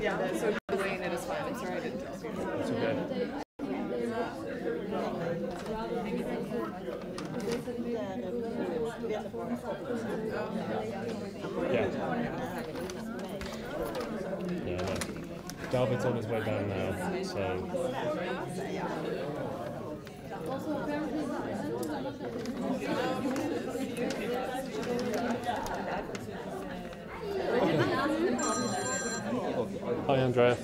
Yeah, so it is fine. Yeah. Yeah. Delvin's on his way down now, so. Hi Andrea.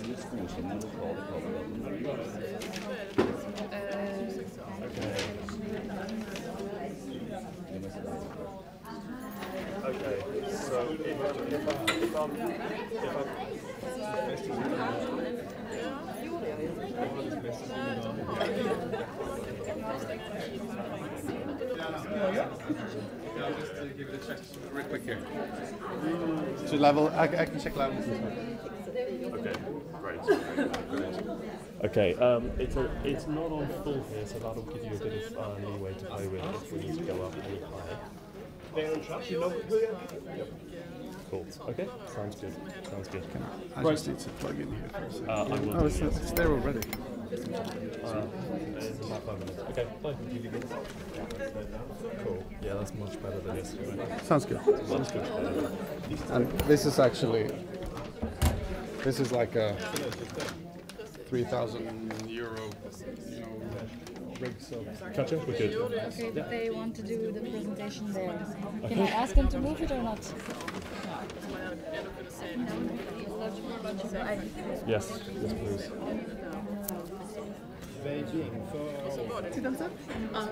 I'm, just to give it a check real quick here. To level, I, I can check level. Okay, great. Okay, um, it's a, it's not on full here, so that'll give you a bit of uh, leeway to play with if we need to go up any higher. They're on track, you know who they are? Cool. Okay, sounds good. Sounds good. I just need to plug in here for a second. Uh, I will Oh, it's, yes. it's there already. Uh, it's about five minutes. Okay, fine. Cool. Yeah, that's much better than yesterday. Sounds good. Sounds good. And this is actually, this is like a 3,000 euro, you know, rig, so. Catch up? We're. Okay, but they want to do the presentation there. Can I ask them to move it or not? Yes, yes, please. Beijing för Titta så. Ja,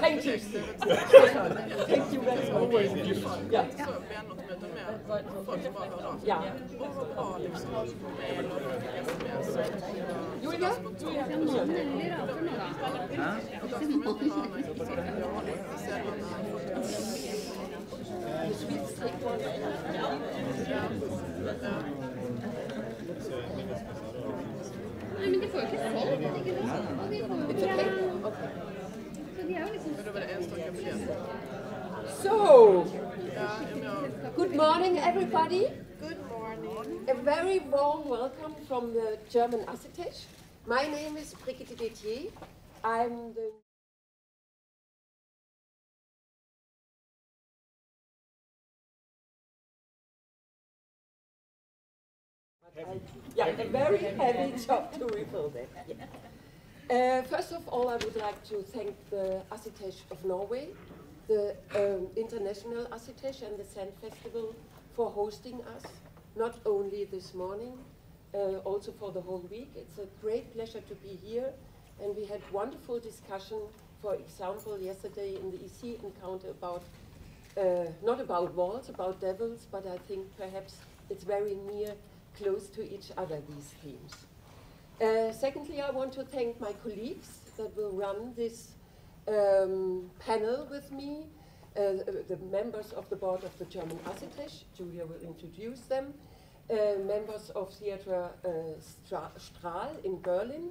Thank you. Thank you very. Always yeah. Hörde av sig. Ja. Jo ikke Så de er jo liksom Men då var det enstaka biljetter. So, Ja, men jag, good morning, everybody. good morning. A very warm welcome from the German ASSITEJ. My name is Brigitte Dethier. I'm the Yeah, a very heavy job to rebuild it. Yeah. Uh, first of all, I would like to thank the ASSITEJ of Norway, the um, International ASSITEJ and the Sand Festival for hosting us, not only this morning, uh, also for the whole week. It's a great pleasure to be here, and we had wonderful discussion, for example, yesterday in the EC encounter about, uh, not about walls, about devils, but I think perhaps it's very near, close to each other, these themes. Uh, secondly, I want to thank my colleagues that will run this um, panel with me, uh, the members of the board of the German ASSITEJ, Julia will introduce them, uh, members of Theatre uh, Stra- Strahl in Berlin,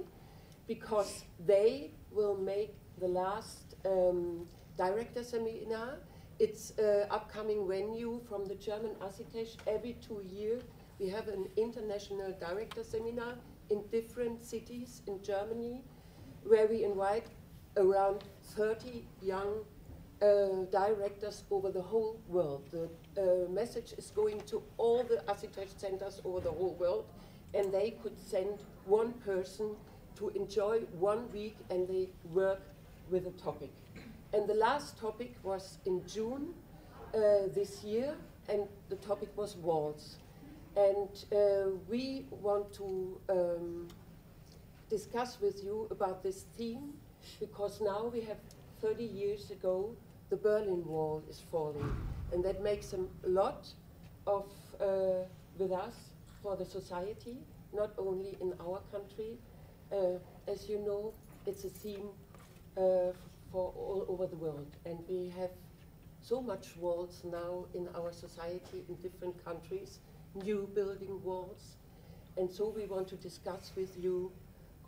because they will make the last um, director seminar. It's uh, upcoming venue from the German Acetage every two years. We have an international director seminar in different cities in Germany where we invite around 30 young uh, directors over the whole world. The uh, message is going to all the ASSITEJ centers over the whole world, and they could send one person to enjoy one week and they work with a topic. And the last topic was in June uh, this year, and the topic was walls. And uh, we want to um, discuss with you about this theme because now we have 30 years ago the Berlin Wall is falling, and that makes a lot of uh, with us for the society, not only in our country. Uh, as you know, it's a theme uh, for all over the world, and we have so much walls now in our society in different countries, new building walls, and so we want to discuss with you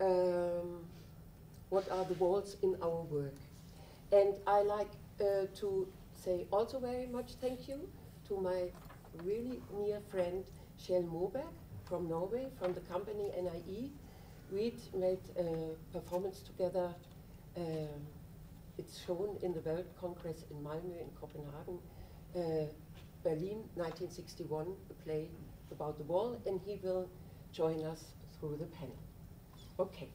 um, what are the walls in our work. And I like uh, to say also very much thank you to my really near friend Kjell Moberg from Norway, from the company NIE. We made a performance together. Um, it's shown in the World Congress in Malmö, in Copenhagen, uh, Berlin, 1961, a play about the wall, and he will join us through the panel. Okay,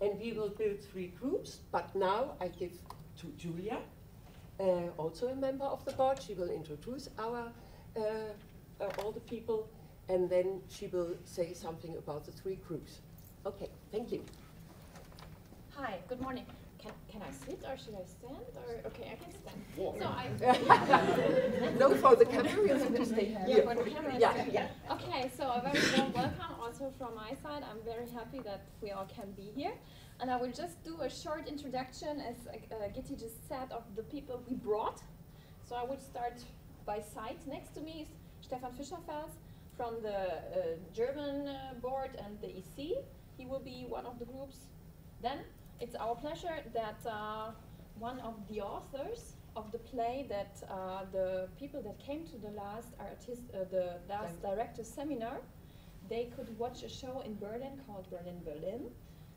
and we will build three groups, but now I give to Julia, uh, also a member of the board. She will introduce our uh, uh, all the people, and then she will say something about the three groups. Okay, thank you. Hi, good morning. Can, can I sit or should I stand? Or okay, I can stand. So I no, for the camera, you have to stay yeah, for the camera. Yeah, yeah. Okay, so a very warm welcome also from my side. I'm very happy that we all can be here. And I will just do a short introduction, as uh, Gitti just said, of the people we brought. So I will start by sight. Next to me is Stefan Fischer-Fels from the uh, German uh, board and the EC. He will be one of the groups. Then it's our pleasure that uh, one of the authors of the play that uh, the people that came to the last artist, uh, the last director seminar, they could watch a show in Berlin called Berlin Berlin.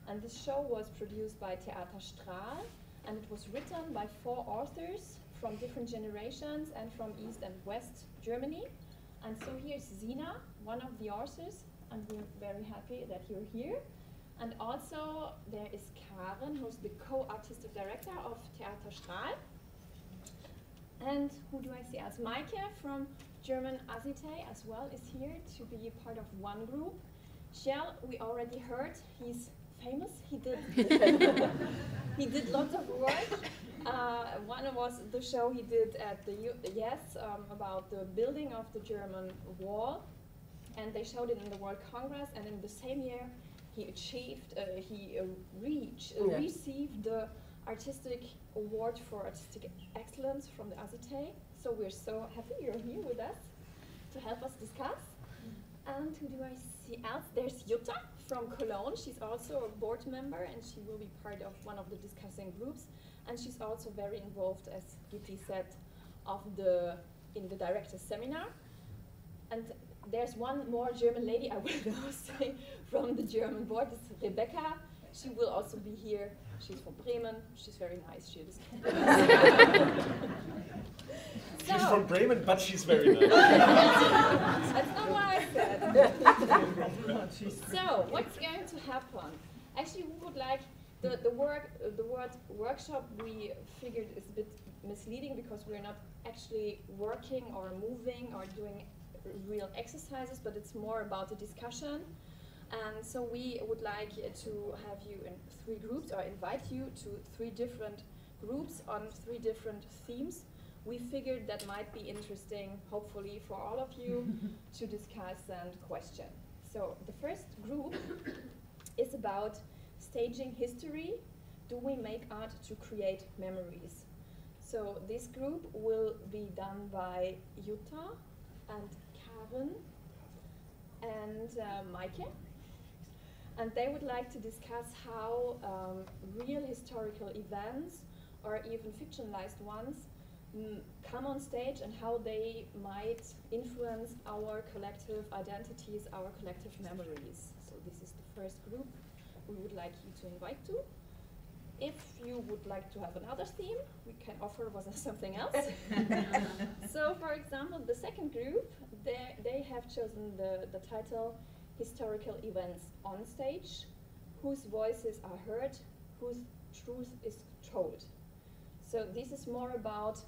And this show was produced by Theater Strahl and it was written by four authors from different generations and from East and West Germany. And so here's Zina, one of the authors, and we're very happy that you're here. And also there is Karen, who's the co-artistic director of Theater Strahl. And who do I see as Maike from German ASSITEJ as well is here to be part of one group. Kjell, we already heard, he's famous. He did he did lots of work. Uh, one was the show he did at the U Yes um, about the building of the German wall, and they showed it in the World Congress. And in the same year, he achieved, uh, he uh, reached, uh, Yeah. received the artistic award for artistic excellence from the ASSITEJ. So we're so happy you're here with us to help us discuss. And who do I see else? There's Jutta from Cologne. She's also a board member and she will be part of one of the discussing groups. And she's also very involved, as Gitti said, of the in the director's seminar. And there's one more German lady I will now say from the German board. It's Rebecca. She will also be here. She's from Bremen. She's very nice. She is. She's So- from Bremen, but she's very nice. That's not what I said. so, what's going to happen? Actually, we would like the, the work uh, the word workshop we figured is a bit misleading because we're not actually working or moving or doing real exercises, but it's more about a discussion. And so we would like to have you in three groups or invite you to three different groups on three different themes. We figured that might be interesting, hopefully, for all of you to discuss and question. So the first group is about staging history. Do we make art to create memories? So this group will be done by Jutta and Karen and uh, Maike. And they would like to discuss how um, real historical events or even fictionalized ones mm, come on stage and how they might influence our collective identities, our collective memories. So this is the first group we would like you to invite to. If you would like to have another theme, we can offer was something else. so, for example, the second group, they, they have chosen the, the title Historical Events on Stage, whose voices are heard, whose truth is told. So, this is more about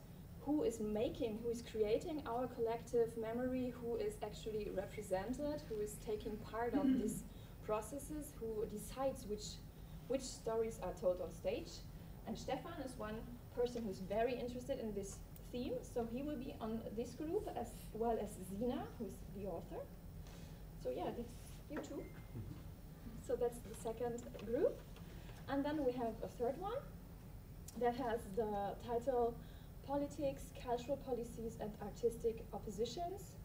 who is making, who is creating our collective memory, who is actually represented, who is taking part of mm-hmm. these processes, who decides which which stories are told on stage. And Stefan is one person who's very interested in this theme. So he will be on this group as well as Zina, who's the author. So yeah, that's you too. So that's the second group. And then we have a third one that has the title Politics, Cultural Policies and Artistic Oppositions.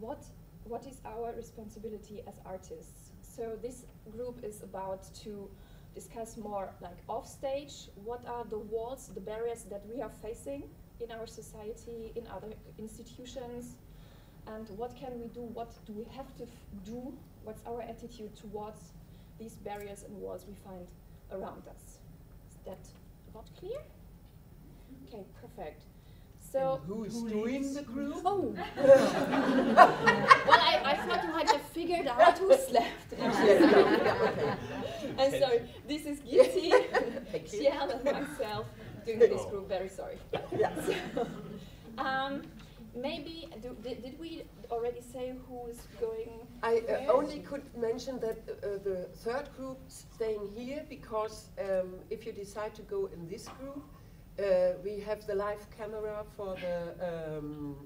What, what is our responsibility as artists? So this group is about to discuss more like off stage, what are the walls, the barriers that we are facing in our society, in other institutions, and what can we do, what do we have to do, what's our attitude towards these barriers and walls we find around us. Is that about clear? Okay, perfect. So Who is doing the group? Oh. well, I, I thought you might have figured out who's left. I'm sorry. This is Gitti, Kjell, and myself doing this group. Very sorry. So, um, maybe do, did, did we already say who is going? I uh, only could mention that uh, the third group staying here because um, if you decide to go in this group, uh, we have the live camera for the um,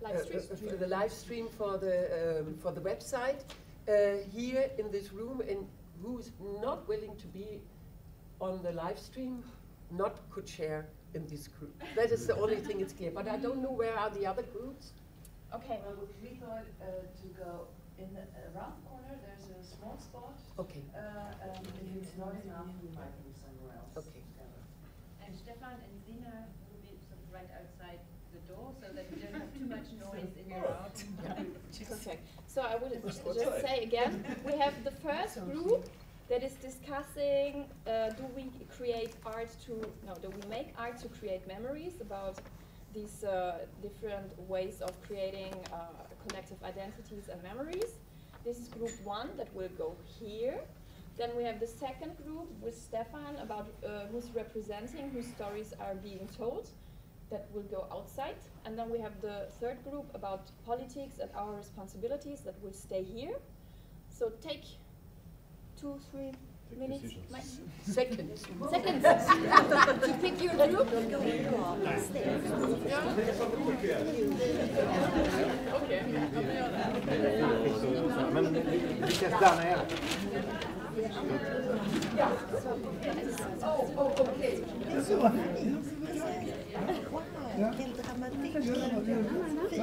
Live uh, stream. uh, for the live stream for the um, for the website uh, here in this room, and who's not willing to be on the live stream, not could share in this group. That is the only thing it's clear. But I don't know where are the other groups. Okay. Well, we thought uh, to go in the uh, round corner, there's a small spot. Okay. Uh, um, if it's not enough, we might move somewhere else. Okay. Uh, And Stefan and Zina will be sort of right outside the door so that you don't have too much noise in your out. Perfect. So I will just say again, we have the first group that is discussing uh, do we create art to, no, do we make art to create memories about these uh, different ways of creating uh, collective identities and memories. This is group one that will go here. Then we have the second group with Stefan about uh, who's representing, whose stories are being told that will go outside. And then we have the third group about politics and our responsibilities that will stay here. So take two, three minutes. Seconds. Seconds to pick your group. Men vi ska stanna igen. Vilken dramatik.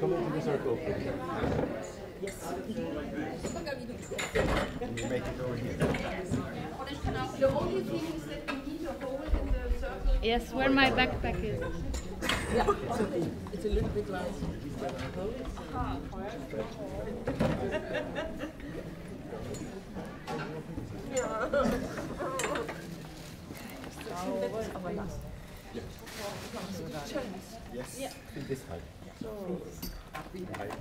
Come into the circle. Can you make it over here? The only thing is that we need a hole in the circle. Yes, where my backpack is. Yeah, it's okay. It's a little bit like. Yes. This height.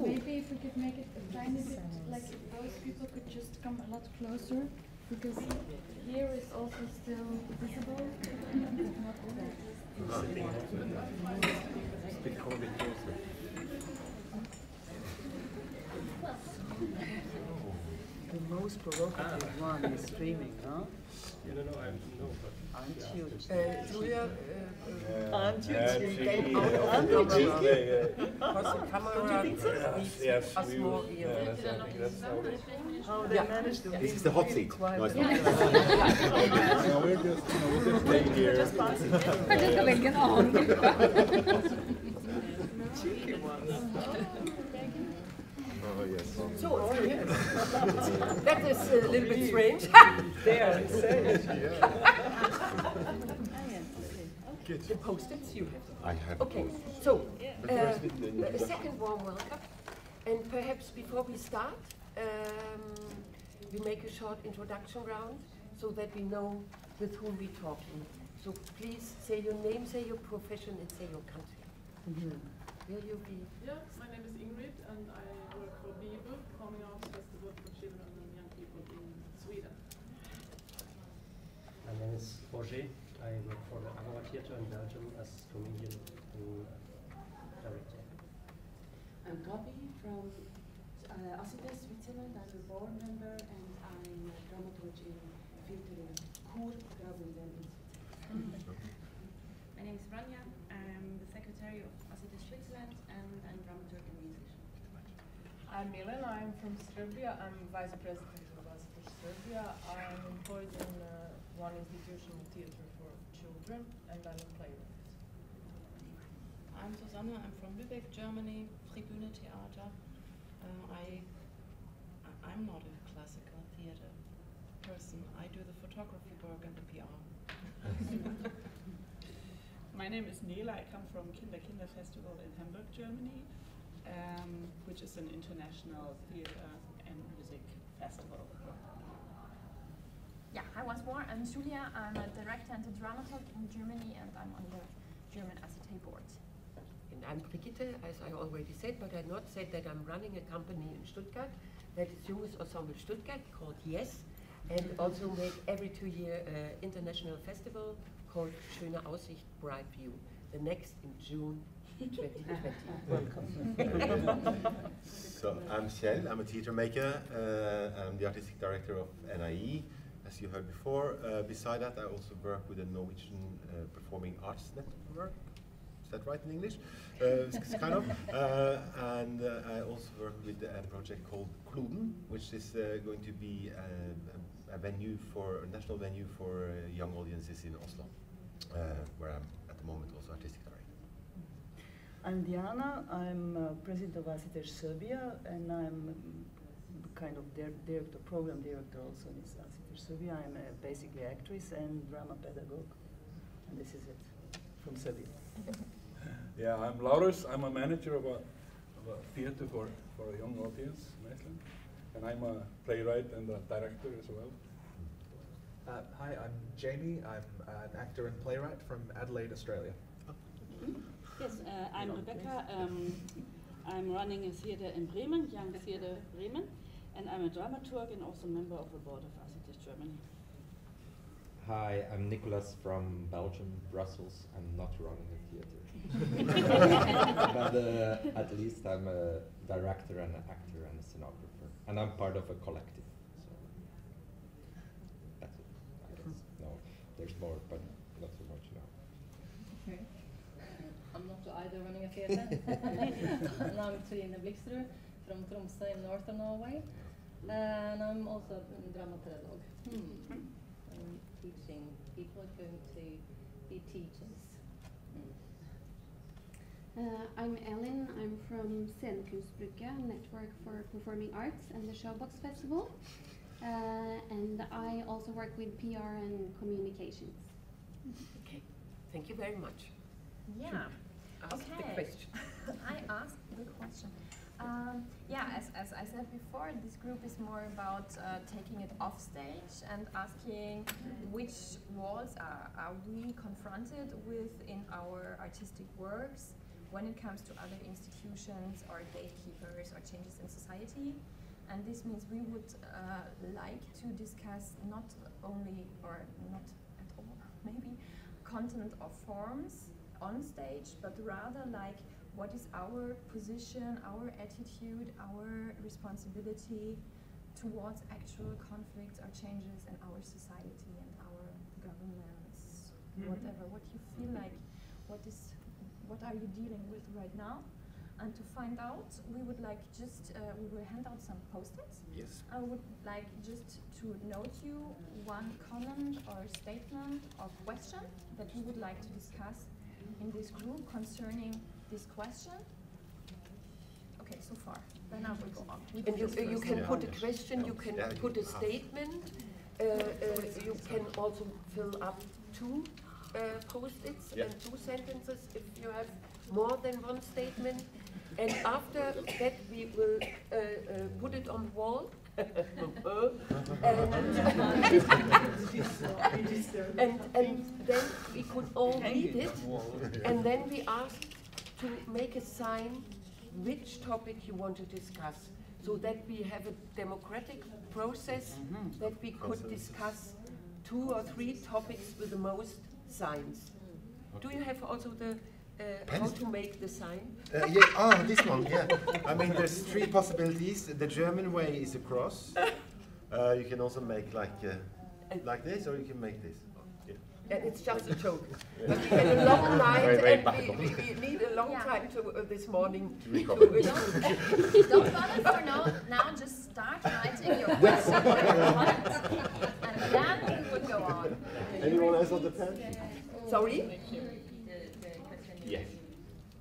Maybe if we could make it a tiny bit, like if those people could just come a lot closer, because here is also still visible. but not there. Speak come a bit closer. The most provocative one is streaming, huh? No, no, I no, but Aren't you? Uh, Julia, uh, Aren't you? Yeah, cheeky? cheeky, out yeah. of the camera. Yeah, yeah. Because the camera needs Yes, us we more will. here. Yeah, that's, I think that's how it is. How they Yeah. managed to This is the hot seat. Quiet. No, it's not. no, we're just, you know, we're just staying here. Just lägger on. cheeky ones. Oh, yes. So, yes. that is a little bit strange. There, it. The post-its you have. I have Okay, so uh, a second warm welcome. And perhaps before we start, um, we make a short introduction round so that we know with whom we're talking. So please say your name, say your profession, and say your country. Will you be? Yeah, my name is Ingrid and I work for Bibu, Performing Arts Festival for Children and Young People in Sweden. My name is Roger. I work for the Agora Theatre in Belgium as comedian and director. I'm Gabi from uh, ASSITEJ, Switzerland. I'm a board member and I'm a dramaturg in Theater in Chur, Graubünden in Switzerland. My name is Rania. I'm the secretary of ASSITEJ Switzerland and I'm dramaturg and musician. I'm Milena. I'm from Serbia. I'm vice president of ASSITEJ Serbia. I'm employed in uh, one institutional theater for children and I'm a playwright. I'm Susanne, I'm from Lübeck, Germany, Tribüne Theater. Uh, I, I- I'm not a classical theater person. I do the photography work and the PR. My name is Nela. I come from Kinder Kinder Festival in Hamburg, Germany, um, which is an international theater and music festival. Yeah, hi once more. I'm Julia. I'm a director and a dramaturg in Germany, and I'm on the German ASSITEJ board. And I'm Brigitte, as I already said, but I not said that I'm running a company in Stuttgart that is Junges Ensemble Stuttgart called JES, and also make every two year uh, international festival called Schöne Aussicht Bright View. The next in June 2020. Welcome. So I'm Kjell, I'm a theatre maker, uh, I'm the artistic director of NIE, as you heard before. Uh, beside that, I also work with the Norwegian uh, Performing Arts Network. Is that right in English? Uh, kind of. Uh, and uh, I also work with a project called Kloden, which is uh, going to be a, a venue for a national venue for uh, young audiences in Oslo, uh, where I'm at the moment also artistic director. I'm Diana. I'm uh, president of ASSITEJ Serbia, and I'm kind of dir- director, program director also in ASSITEJ Serbia. I'm uh, basically actress and drama pedagogue, and this is it from Serbia. Yeah, I'm Laurus. I'm a manager of a, of a theater for, for a young audience in Iceland. And I'm a playwright and a director as well. Uh, hi, I'm Jamie. I'm an actor and playwright from Adelaide, Australia. Yes, uh, I'm Rebecca. Um, I'm running a theater in Bremen, Young Theater Bremen, and I'm a dramaturg and also member of the board of ASSITEJ Germany. Hi, I'm Nicolas from Belgium, Brussels. I'm not running a theater. but uh, at least I'm a director and an actor and a scenographer. And I'm part of a collective. So that's it, I guess. No, there's more, but not so much now. Okay. I'm not either running a theatre. and I'm Trine Blixrud from Tromsø in northern Norway. And I'm also a drama pedagogue. I'm teaching people are going to be teachers. Uh, I'm Ellen. I'm from Scenekunstbruket, Network for Performing Arts and the Showbox Festival. Uh, and I also work with PR and communications. Okay, thank you very much. Yeah. Ask the okay. question. I asked the question. Um, yeah, as, as I said before, this group is more about uh, taking it off stage and asking which walls are, are we confronted with in our artistic works when it comes to other institutions or gatekeepers or changes in society. And this means we would uh, like to discuss not only, or not at all, maybe, content or forms on stage, but rather like what is our position, our attitude, our responsibility towards actual conflicts or changes in our society and our governments, Mhm. whatever, what you feel like, what is, what are you dealing with right now? And to find out, we would like just, uh, we will hand out some post-its. Yes. I would like just to note you one comment or statement or question that you would like to discuss in this group concerning this question. Okay, so far. Then I will go on. with And you, this you can one. put a question, you can Yeah, put a statement, uh, uh, you can also fill up two uh, post-its Yeah. and two sentences if you have more than one statement. And after that, we will uh, uh, put it on the wall. and, and, and then we could all read it. And then we asked to make a sign which topic you want to discuss so that we have a democratic process that we could discuss two or three topics with the most signs. Do you have also the uh, how to make the sign? Uh, yeah, oh, this one, yeah. I mean, there's three possibilities. The German way is a cross. Uh, you can also make like uh, like this, or you can make this. Yeah. It's just a joke. Yeah. But we had a long night Very, very and we, we, we need a long time to, uh, this morning To recover. to- Don't bother for now. Now just start writing your question and then we will go on. Anyone else on the pen? Sorry? Yes.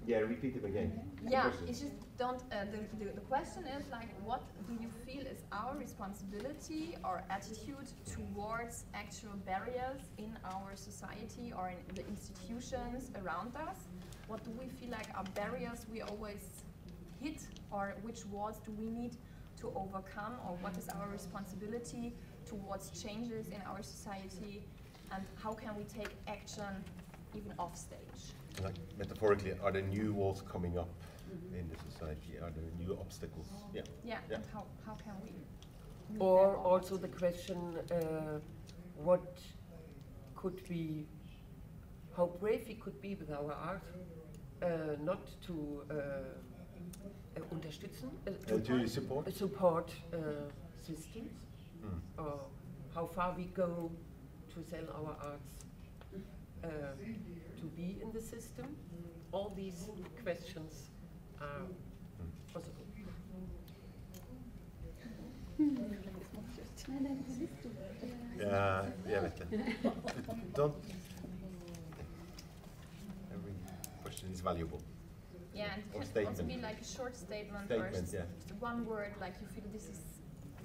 Yeah, repeat it again. Yeah, it's just don't. Uh, the, the the question is like, what do you feel is our responsibility or attitude towards actual barriers in our society or in the institutions around us? What do we feel like are barriers we always hit, or which walls do we need to overcome, or what is our responsibility towards changes in our society, and how can we take action even off stage? Like metaphorically, are there new walls coming up in the society? Are there new obstacles? Yeah. Yeah, Yeah. and how, how can we Or also the question, uh, what could we, how brave we could be with our art, uh, not to uh, uh, unterstützen, uh, Uh, to support? uh, support uh, systems, Mm. or how far we go to sell our arts uh, to be in the system. All these questions are possible. Yeah, yeah, vet det. Don't. Every question is valuable. Yeah, and it Or can also be like a short statement, or Statement, just yeah. just one word, like you feel this is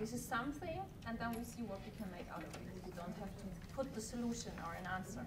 this is something, and then we see what we can make out of it. You don't have to put the solution or an answer.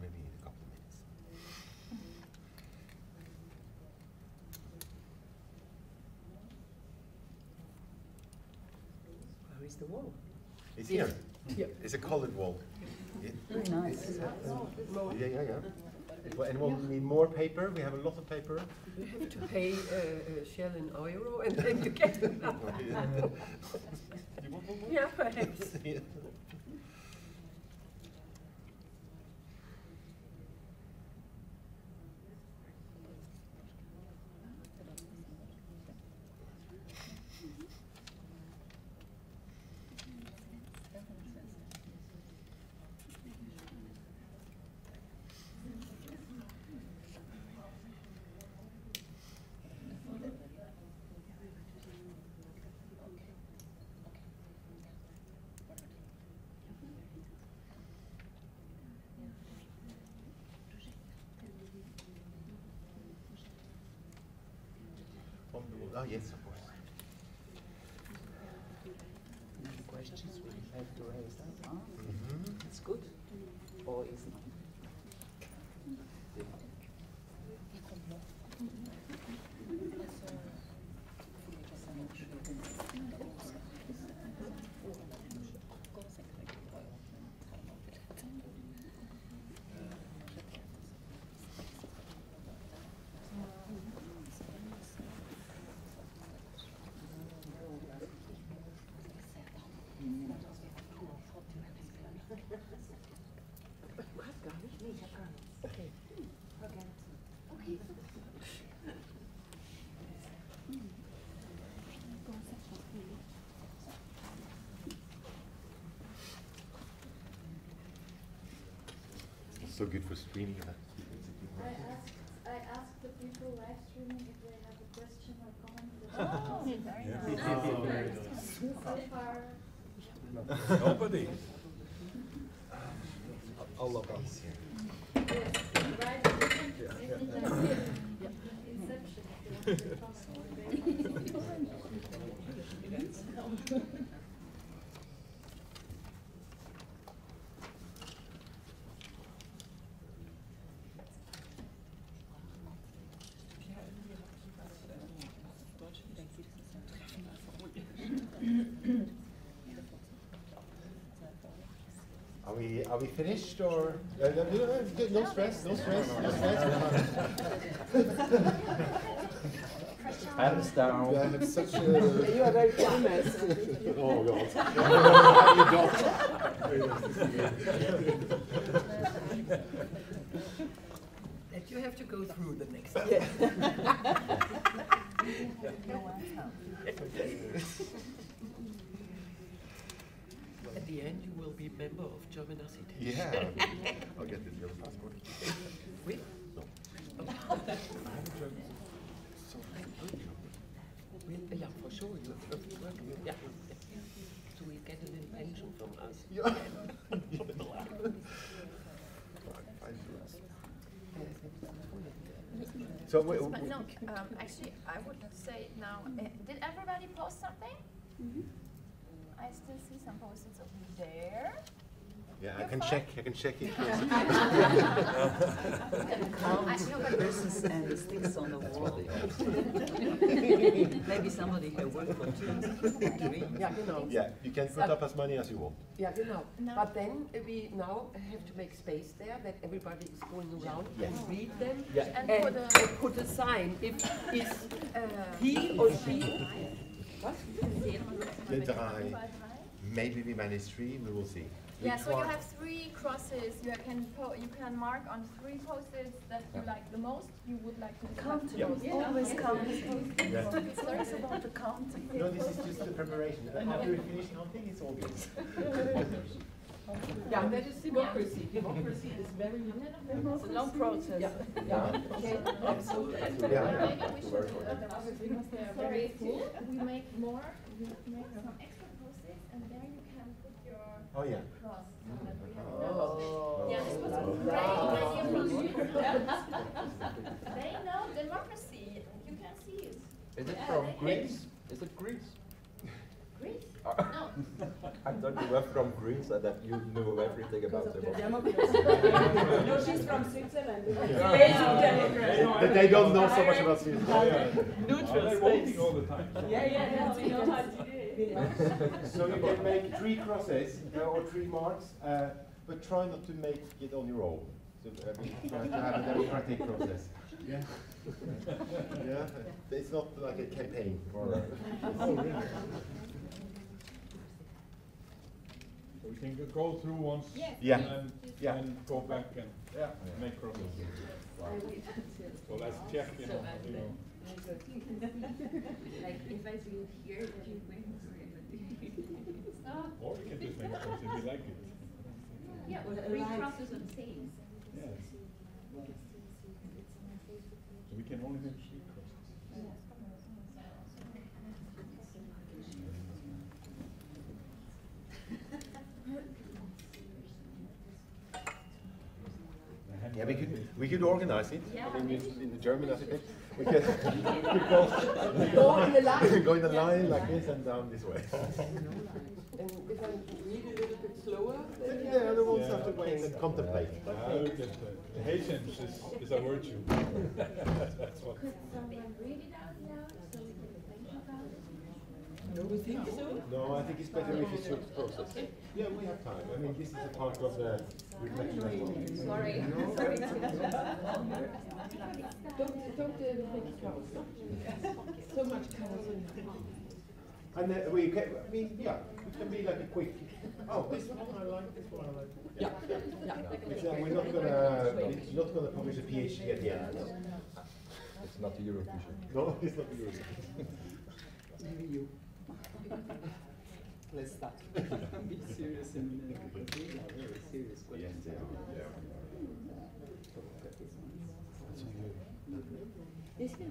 Maybe in a couple of minutes. Where is the wall? It's here. Yeah. It's a colored wall. Yeah. Very nice. Yeah, yeah, yeah. Well, anyone need more paper? We have a lot of paper. You have to pay uh, uh, Shell in euro and then you get enough. You want one more? Yeah, perhaps. Yeah. On the wall. Oh, yes, of course. Any questions we have to raise that? Huh? Mhm. It's good or is not? So good for streaming. that. I asked, I asked the people live streaming if they have a question or comment. Oh, very nice. Oh, very nice. So far. Nobody. I'll log on. Yes, right, different, different idea. Inception. if you want to comment. Are we finished or uh, no, no, no, good, no stress, no stress, no stress. Hands down. Yeah, it's such a You are very famous. oh That you have to go through the next Yes. At the end, you will be member of German ASSITEJ. Yeah, I'll get the German passport. Oui? No. Oh. So Yeah, for sure, you have perfect work. Yeah. So we get a little pension from us. So we, But no, um, actually, I would say now, uh, did everybody post something? I still see some post-its over there. Yeah, I can fine. check. I can check it. I know, but- Persons and the sticks on the wall. Maybe somebody can work for two, three. Yeah, genau. Yeah, you can put up as many as you want. Yeah, genau. No. But then we now have to make space there that everybody is going around Yes. and read them Yeah. and, And put, put a, put a sign if it's Uh, he or she. What? The die. Maybe we manage three. We will see. We Yeah, so you have three crosses. You can po- you can mark on three post-its that you Yeah. like the most. You would like to Count. the most. Yeah. Always count. Yeah. It's always about the counting. No, this is just the preparation. After we finish counting, it's all good. Yeah, that is democracy. Democracy is very It's a long process. Yeah, yeah, okay, absolutely. Yeah. Maybe we should, uh, sorry, We make more, we make some extra post-its and there you can put your Oh, yeah. cross. so that we have Oh. Yeah, this was great idea from you. They know democracy. You can see it. Is it Yeah, from Greece? Is it Greece? Greece? No. I thought you were from Greece and that you knew everything about the democracy. No, she's from Switzerland. Yeah. Basic But they don't know so much about Switzerland. Neutral They're space. voting all the time. Yeah, yeah, yeah, we know how to do it. So you can make three crosses uh, or three marks, uh, but try not to make it on your own. So uh, try to have a democratic process. Yeah. yeah. It's not like a campaign. Or, Oh, really? So we can go through once Yes. Yeah. and Yeah. then go back and yeah, make progress. So let's check, you know, you know. Like if I do it here, you win. Or we can just make progress if we like it. Yeah, Or three alive. crosses on teams. Yes. So we can only make three crosses. Yeah, we could we could organize it. Yeah, I mean, in, in the German as it is. We could, we could go, Go in the line. go in the line like this and down this way. And if I read a little bit slower, then yeah, they will Yeah. have to wait and contemplate. Look at. Patience is, is a virtue. That's what. Could someone read it out loud so we can think about it? No, we think so. No, I think it's better if it's a process. Yeah, we have time. I mean, this is a part of the reflection as well. Sorry. No? Sorry. Don't, don't uh, make chaos. So much chaos. in- And then we can, I mean, yeah, it can be like a quick, oh, this one I like, this one I like. Yeah, yeah. So we're not gonna, it's not gonna publish a PhD at the end. It's not Eurovision. No, it's not yours. Maybe you. Let's start. Be serious and uh, these are very serious questions. Yes, they are, they are. Yes, yes, yes,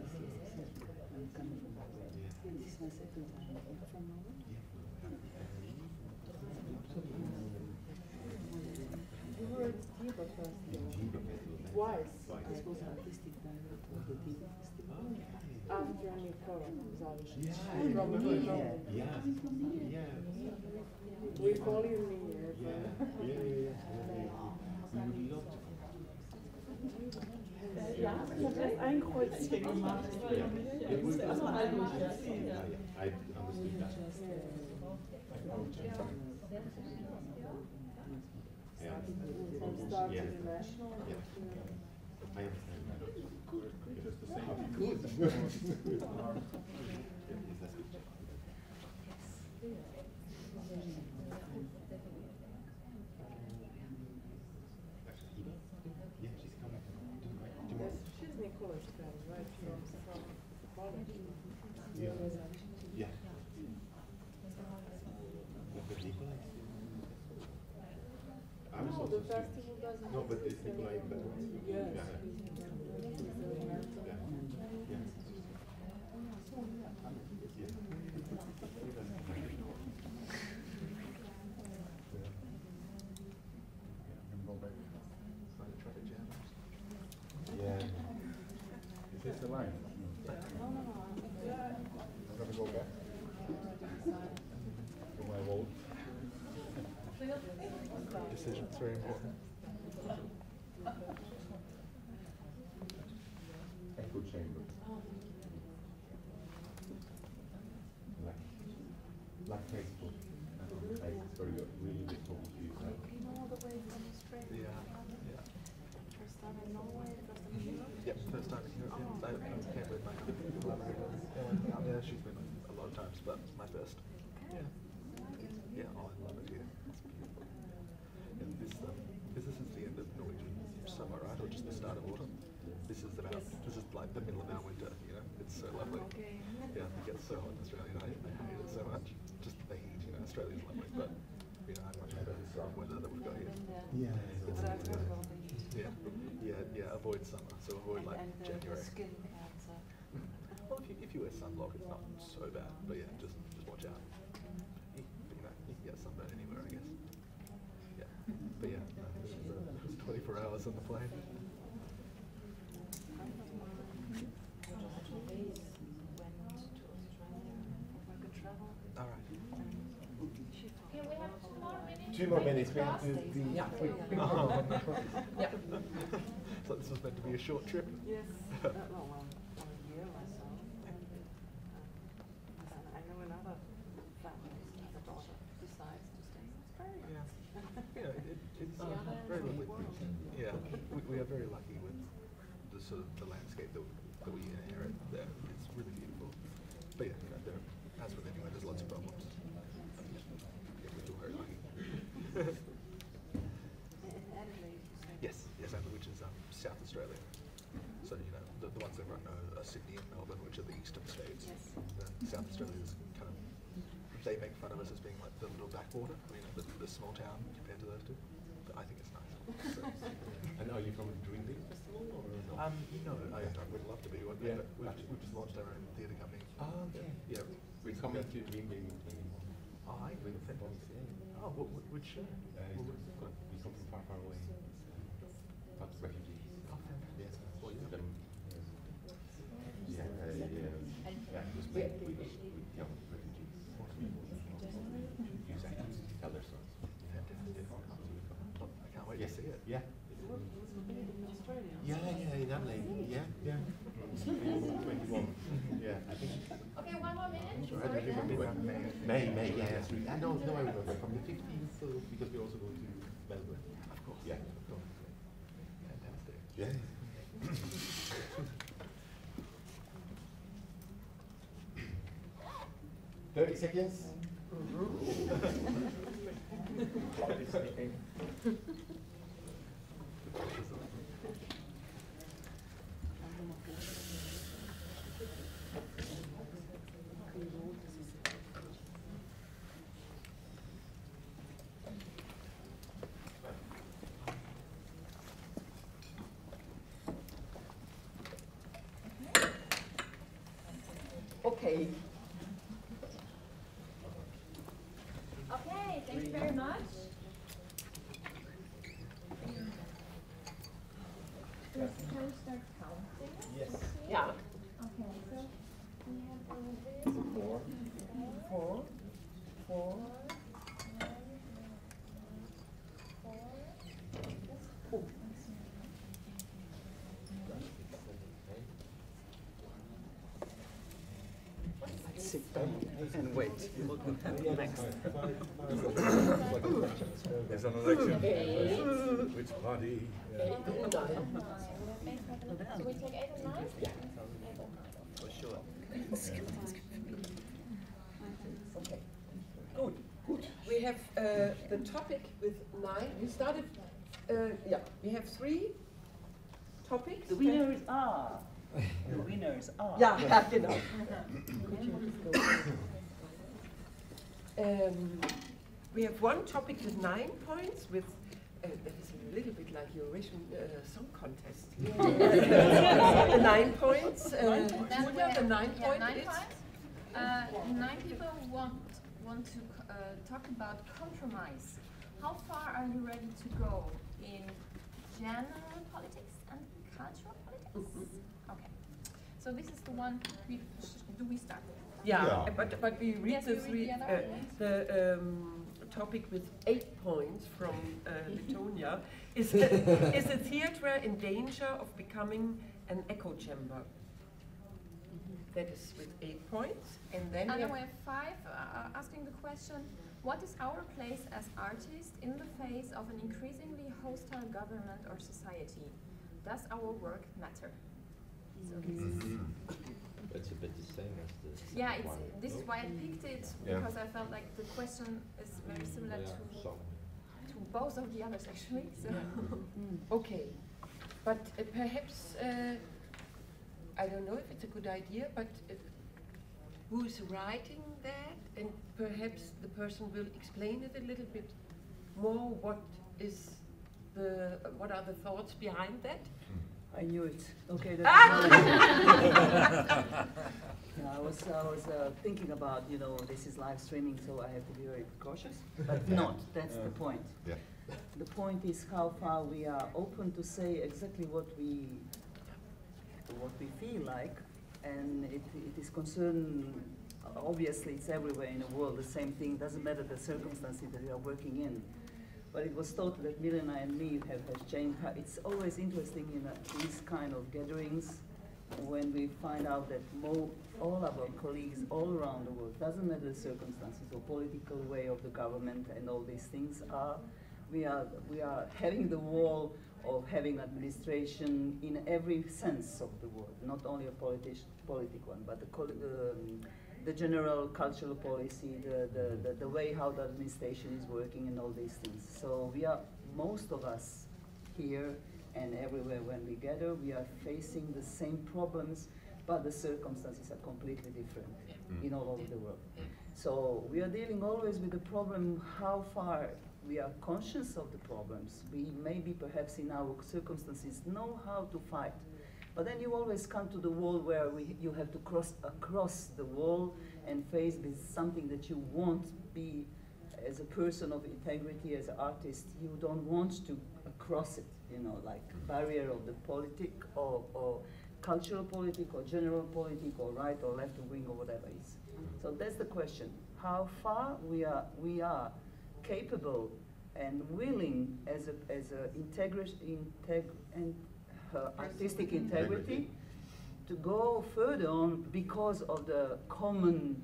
yes. I'm coming from Norway. This is my second time from Norway. You were at Tiba first. Twice. This was artistic director of the Tiba Festival. After Nicola Gonzalez. Yeah, yeah, yeah, yeah. We call you Nia. Yeah, yeah, yeah, yeah. We would love to. Ja, ich habe erst ein Kreuzchen gemacht. Ich musste erst mal einmal sehen. I understood that. Yeah. Yeah. national. Yeah. I understand that. Good. Heat, you Australia's lovely, but, you know, I much prefer this weather that we've got here. Yeah. It's, But I've heard about the yeah, yeah, yeah, avoid summer, so avoid like And uh, the January. skin cancer. Well, if you, if you wear sunblock, it's not so bad, but yeah, just just watch out. You, but, you know, you can get sunburn anywhere, I guess. Yeah, but yeah, no, this is it's 24 hours on the plane. All right. Can we have two more minutes? Two more minutes, we have to Cross? do. Yeah. Oh. Yeah. so this was meant to be a short trip. Yes. Uh, well, well, for a year or so. And, uh, and I know another family, the daughter decides to stay in Australia. Yeah. You know, it, it's The um, other very end of lovely. the world. Yeah, we, we are very lucky with the sort of the landscape that, that we inherit there. It's really beautiful. But yeah, you know, there, as with anywhere, there's lots of problems. Yeah, we feel very lucky. And Adelaide, you said. yes, yes, and which is um, South Australia. So you know, the, the ones everyone know are Sydney and Melbourne, which are the eastern states. Yes. Then South Australia is kind of they make fun of us as being like the little backwater. I mean, the, the small town compared to those two. But I think it's nice. So, And are you from the Dream Big Festival or not? Um, no, I, I would love to be one. Yeah. We've, we've just launched our own theatre company. Oh, okay. Yeah. We're coming to Dream Big in 21. Oh, I With fantastic. Bonnie Oh, what, what, which show? Uh, Well, it's what- got- we come from far, far away. Not refugees. Oh, fantastic. Yes. Well, yeah. Them, yeah, uh, yeah, yeah, just we, we, we young refugees. Use actors to tell their stories. Fantastic. Oh, I can't wait Yes. to see it. Yeah. in Australia. Yeah, yeah, in Adelaide. Yeah, yeah. Twenty-one. Yeah, I think. Okay, one more minute. Sure, I Sorry. don't remember that May. May, May, yeah, that's right. I know, no, I remember from the fifteenth, so because we also go to Melbourne. Of course. Yeah. Fantastic. Yeah. Thirty seconds. Clock is ticking. Okay. Okay, thank you very much. Can we start counting? Yes. Yeah. Okay, so we have over this. Four. Four. Four. Sit down and wait. Next. It's an election. Which party? Uh, so we take eight and nine? Yeah. For sure. Okay. Good. Good. We have uh, the topic with nine. We started. Uh, yeah. We have three topics. The winners are. The winners are. Yeah, yeah, genau. um, we have one topic with nine points with uh, that is a little bit like Eurovision uh, Song Contest. Uh, nine points. Uh, Then we Julia, the have- nine yeah, point nine is points. Uh, nine people want want to uh, talk about compromise. How far are you ready to go in general politics and cultural politics? Okay. So this is the one. We, do we start? Yeah, Yeah. but but we read Yes, the we read the other uh, yes. the um, topic with eight points from uh, Litonia is is the theatre in danger of becoming an echo chamber? That is with eight points, and then And we have we have five uh, asking the question, what is our place as artists in the face of an increasingly hostile government or society? Does our work matter? So this is, It's a bit the same as the. yeah, it's, one, this is why I picked it, Yeah. because I felt like the question is very similar Yeah, to, some. to both of the others actually, so. Okay, but uh, perhaps, uh, I don't know if it's a good idea, but uh, who is writing that? And perhaps the person will explain it a little bit more, what is the, uh, what are the thoughts behind that? I knew it. Okay, Ah! that's yeah, I was, I was uh, thinking about, you know, this is live streaming, so I have to be very cautious. But not, that's the point. Yeah. The point is how far we are open to say exactly what we, what we feel like, and it, it is concerned, obviously it's everywhere in the world, the same thing, doesn't matter the circumstances that we are working in. But it was thought that Milena and me have, have changed. It's always interesting in uh, these kind of gatherings when we find out that mo- all of our colleagues all around the world, doesn't matter the circumstances or political way of the government and all these things are, we are, we are having the wall of having administration in every sense of the word, not only a politician, politic one, but the, um, the general cultural policy, the, the, the, the way how the administration is working and all these things. So we are, most of us here and everywhere when we gather, we are facing the same problems, but the circumstances are completely different Mm. in all over the world. So we are dealing always with the problem how far we are conscious of the problems. We maybe perhaps in our circumstances know how to fight. But then you always come to the wall where we, you have to cross across the wall and face with something that you won't be as a person of integrity, as an artist, you don't want to cross it, you know, like barrier of the politic or, or cultural politic or general politic or right or left wing or whatever it is. Mm-hmm. So that's the question. How far we are, we are capable and willing as a, as a integri- integ- and uh, artistic integrity to go further on because of the common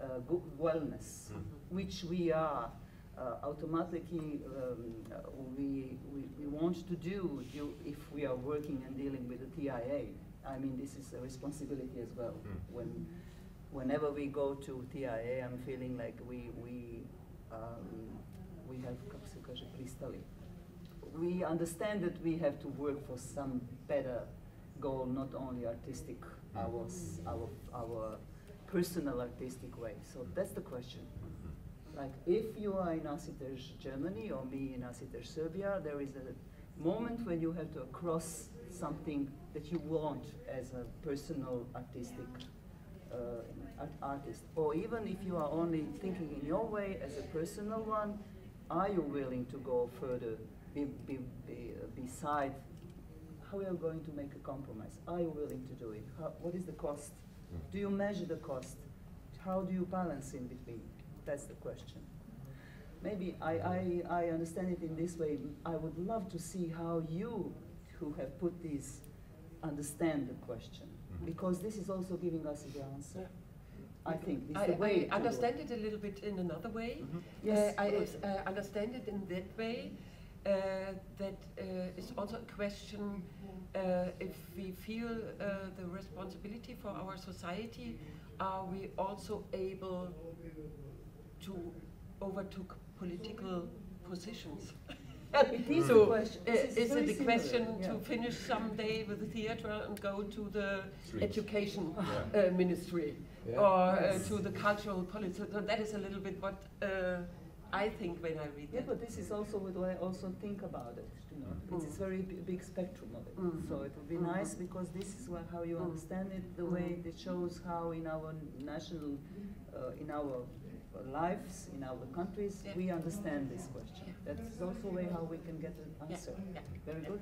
uh, good wellness, which we are uh, automatically um, uh, we, we, we want to do you, if we are working and dealing with the TYA. I mean, this is a responsibility as well. When, whenever we go to TYA, I'm feeling like we, we, um, we have, kako se kaže, pristali. We understand that we have to work for some better goal, not only artistic, mm-hmm. our, our, our personal artistic way. So that's the question. Mm-hmm. Like, if you are in ASSITEJ Germany or me in ASSITEJ Serbia, there is a moment when you have to cross something that you want as a personal artistic uh, art artist. Or even if you are only thinking in your way as a personal one, are you willing to go further be, be, be, uh, beside? How are you going to make a compromise? Are you willing to do it? How, what is the cost? Do you measure the cost? How do you balance in between? That's the question. Maybe I, I, I understand it in this way. I would love to see how you, who have put this, understand the question. Because this is also giving us the answer. I think this I, the way I understand it. it a little bit in another way. Yes, Uh, I uh, understand it in that way uh, that uh, it's also a question uh, if we feel uh, the responsibility for our society, are we also able to overtook political positions? It is so a question. uh, is is it a similar, question yeah. to finish someday with the theatre and go to the Streets. education Yeah. uh, ministry Yeah. or Yes. uh, to the cultural policy? So that is a little bit what uh, I think when I read Yeah, that. but this is also what I also think about it. You know, Mm. it's a very b- big spectrum of it. Mhm. So it would be Mhm. nice because this is wha- how you Mm. understand it. The way Mhm. it shows how in our national, uh, in our lives, in our countries, Yeah. we understand this question. That's also a way how we can get an answer. Very good.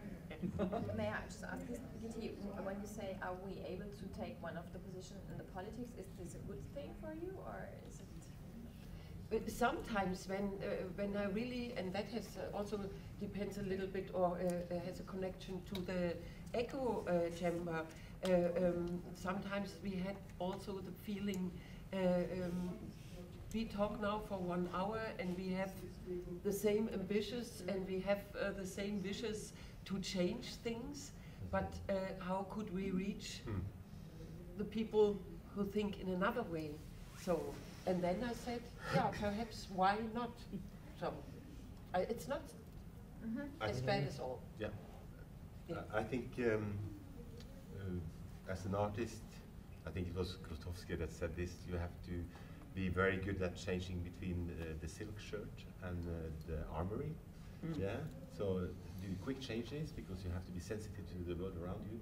May I just ask this, Gitti, when you say, are we able to take one of the positions in the politics, is this a good thing for you, or is it? Sometimes when uh, when I really and that has uh, also depends a little bit or uh, uh, has a connection to the echo uh, chamber. Uh, um, sometimes we had also the feeling uh, um, we talk now for one hour and we have the same ambitions and we have uh, the same wishes to change things, but uh, how could we reach Hmm. the people who think in another way? So, and then I said, yeah, perhaps why not? So, I, it's not I as think- bad as all. Yeah. Yeah. I I think um, uh, as an artist, I think it was Grotowski that said this, you have to be very good at changing between uh, the silk shirt and uh, the armory. Mm. Yeah. So do quick changes because you have to be sensitive to the world around you,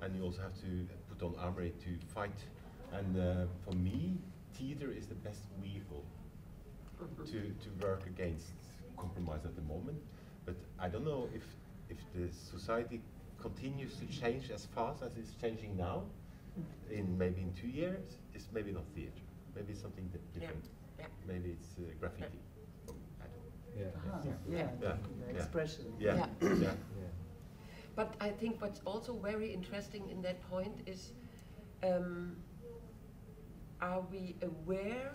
and you also have to put on armory to fight. And uh, for me, theater is the best vehicle to, to work against compromise at the moment. But I don't know if, if the society continues to change as fast as it's changing now, in maybe in two years, it's maybe not theater. Maybe something di- different. yeah. Maybe it's uh, graffiti. Yeah. Ah, Yeah. yeah, Yeah. the expression. Yeah. Yeah. Yeah. But I think what's also very interesting in that point is um, are we aware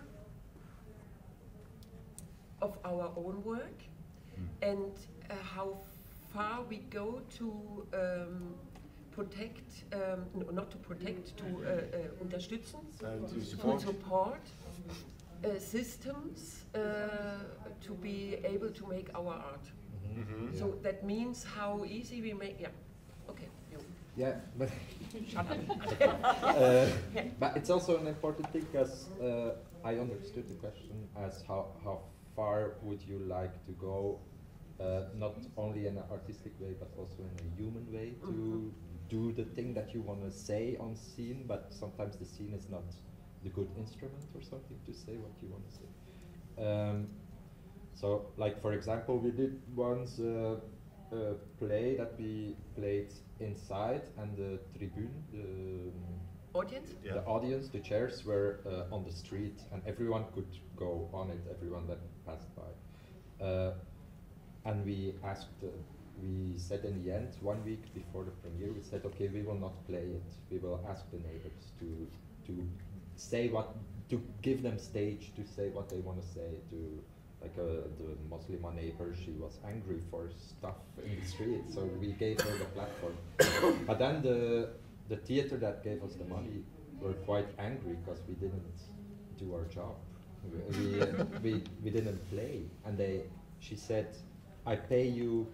of our own work and uh, how far we go to um, protect, um, no, not to protect, to uh, uh, unterstützen, And to support. support uh, systems uh, to be able to make our art. Mhm. So that means how easy we make, yeah, okay, you. Yeah, but uh, but it's also an important thing because uh, I understood the question as how how far would you like to go, uh, not only in an artistic way but also in a human way to Mhm. Do the thing that you want to say on scene, but sometimes the scene is not the good instrument or something to say what you want to say. Um, so, like for example, we did once uh, a play that we played inside, and the tribune, the um, Audience? the audience, the chairs were uh, on the street, and everyone could go on it. Everyone that passed by, uh, and we asked. We said in the end, one week before the premiere, we said, okay, we will not play it. We will ask the neighbors to to say what, to give them stage to say what they want to say. To like uh, the Muslim neighbor, she was angry for stuff in the street, so we gave her the platform. but then the the theater that gave us the money were quite angry because we didn't do our job. We we, we we didn't play, and they she said, "I pay you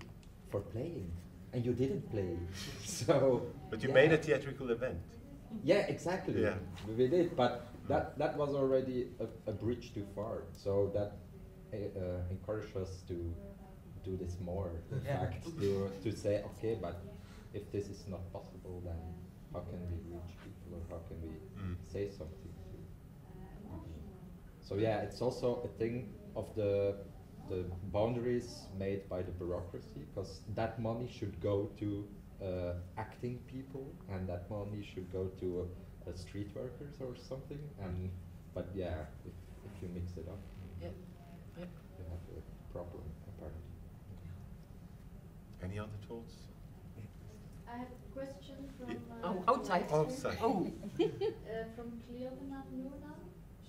for playing, and you didn't play." so. But you yeah. made a theatrical event. Yeah, exactly. Yeah. We did, but that that was already a, a bridge too far. So that uh, uh, encouraged us to do this more. In Yeah. fact, to to say, okay, but if this is not possible, then how can we reach people, or how can we Mm. say something? So yeah, it's also a thing of the the boundaries made by the bureaucracy, because that money should go to uh, acting people, and that money should go to uh, uh, street workers or something. And but yeah, if if you mix it up, Yeah. Yeah. you have a problem apparently. Any other thoughts? I have a question from. Yeah. Uh, Oh, outside. Outside. Oh. uh, from Cleona Noonan.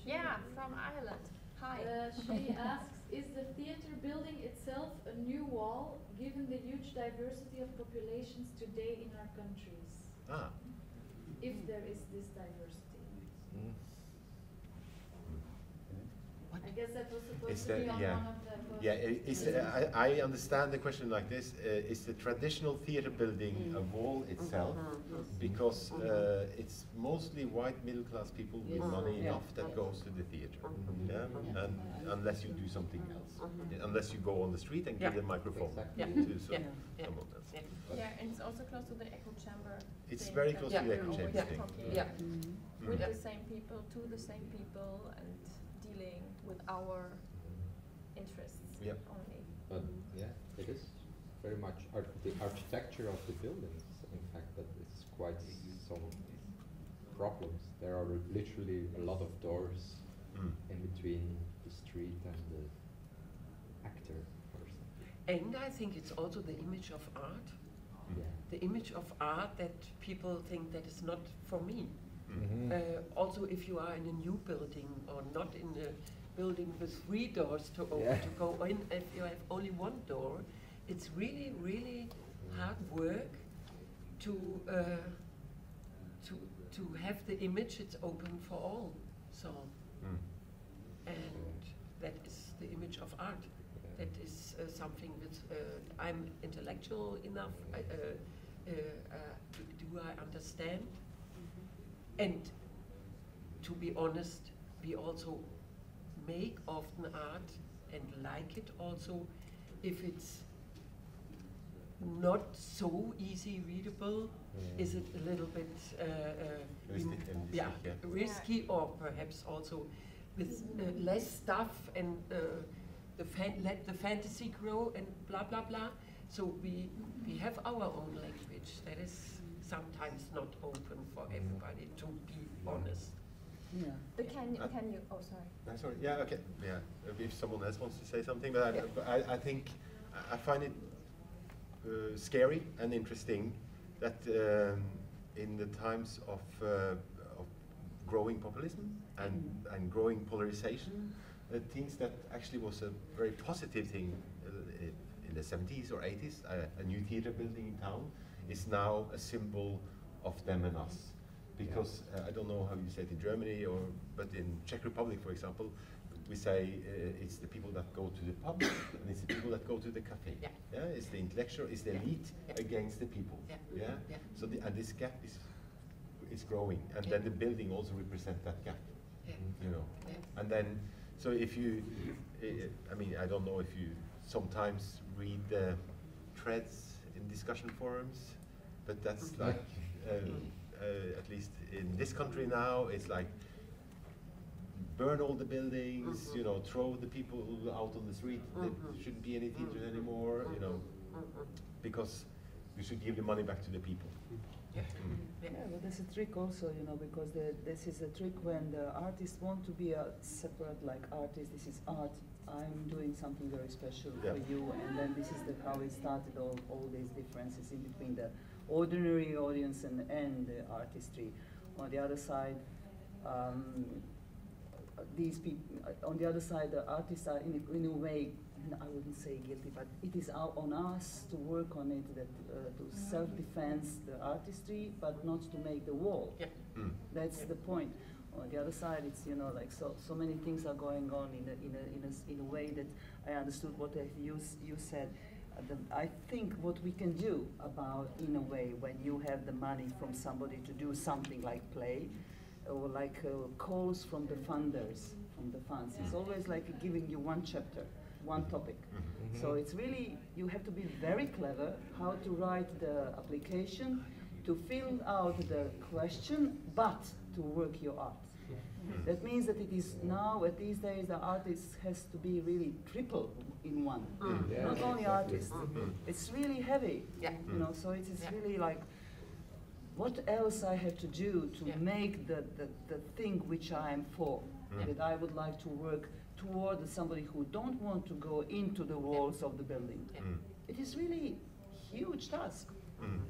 Yeah, from Ireland. Hi. Uh, she asks, is the theater building itself a new wall, given the huge diversity of populations today in our countries? Ah. If there is this diversity. I guess that was supposed Is to that, be on yeah, one of the. yeah, i- is, uh, I, I understand the question like this, uh, is the traditional theatre building a wall itself? Because uh, it's mostly white middle class people with Yes. money Yeah. enough that goes to the theatre. Yeah, and unless you do something else, Yeah, unless you go on the street and give Yeah. the microphone Yeah. to some, Yeah. Yeah. someone else. Yeah, and it's also close to the echo chamber. It's very close we to the echo chamber thing. talking Yeah. Mhm. With Yeah. the same people, to the same people, and dealing with our interests Yeah. only. But yeah, it is very much art the architecture of the buildings. In fact, that it's quite some problems. There are literally a lot of doors Mm. in between the street and the actor or something. And I think it's also the image of art. Yeah. The image of art that people think that is not for me. Mhm. Uh, also, if you are in a new building or not in a building with three doors to open Yeah. to go in, if you have only one door, it's really, really hard work to uh, to to have the image it's open for all. So, Mm. and that is the image of art. That is uh, something that uh, I'm intellectual enough. I, uh, uh, uh, do, do I understand? And to be honest, we also make often art and like it also if it's not so easy readable. Is it a little bit uh, uh, Risky, yeah, risky, yeah. risky or perhaps also with uh, less stuff and uh, the fan- let the fantasy grow and blah blah blah. So we we have our own language that is sometimes not open for everybody. To be honest. Yeah. But can you, Uh, can you, oh, sorry. Uh, sorry, yeah, okay, yeah, if- if someone else wants to say something, but I, but I, I think, I- I find it uh, scary and interesting that um, in the times of, uh, of growing populism and, and growing polarization, uh, things that actually was a very positive thing uh, in the 70s or 80s, uh, a new theater building in town, is now a symbol of them and us because uh, I don't know how you say it in Germany or but in Czech Republic, for example, we say uh, it's the people that go to the pub and it's the people that go to the cafe. Yeah. yeah? it's the intellectual, it's the Yeah. elite Yeah. against the people. Yeah. Yeah. Yeah. So the, and this gap is is growing, and Yeah. then the building also represents that gap. Yeah. You know, Yeah. and then so if you, I- I mean, I don't know if you sometimes read the threads in discussion forums, but that's Mhm. like, um, uh, at least in this country now, it's like burn all the buildings, you know, throw the people out on the street. There Mhm. shouldn't be any theater anymore, you know, because we should give the money back to the people. Yeah. Mm. Yeah, but there's a trick also, you know, because the, this is a trick when the artists want to be a separate, like artist, this is art, I'm doing something very special Yeah. for you, and then this is the, how it started, all, all these differences in between the ordinary audience and, and the artistry. On the other side, um, uh, these people, on the other side, the artists are in a, in a way, I wouldn't say guilty, but it is out on us to work on it, that uh, to self-defense the artistry, but not to make the wall. Yeah. Mm. That's the point. On the other side, it's you know like so so many things are going on in a in a in a, s- in a way that I understood what uh, you you said. The, I think what we can do about in a way when you have the money from somebody to do something like play, or like uh, calls from the funders from the funds. It's mm-hmm. always like giving you one chapter, one mm-hmm. topic. Mm-hmm. So it's really you have to be very clever how to write the application, to fill out the question, but to work your art. Mm. That means that it is now, at these days, the artist has to be really triple in one. Mm. Yeah. Not only artist. Mm. It's really heavy. Yeah. You know, so it is Yeah. really like, what else I have to do to Yeah. make the, the, the thing which I am for? That I would like to work toward somebody who don't want to go into the walls of the building. Mm. It is really huge task. Mm.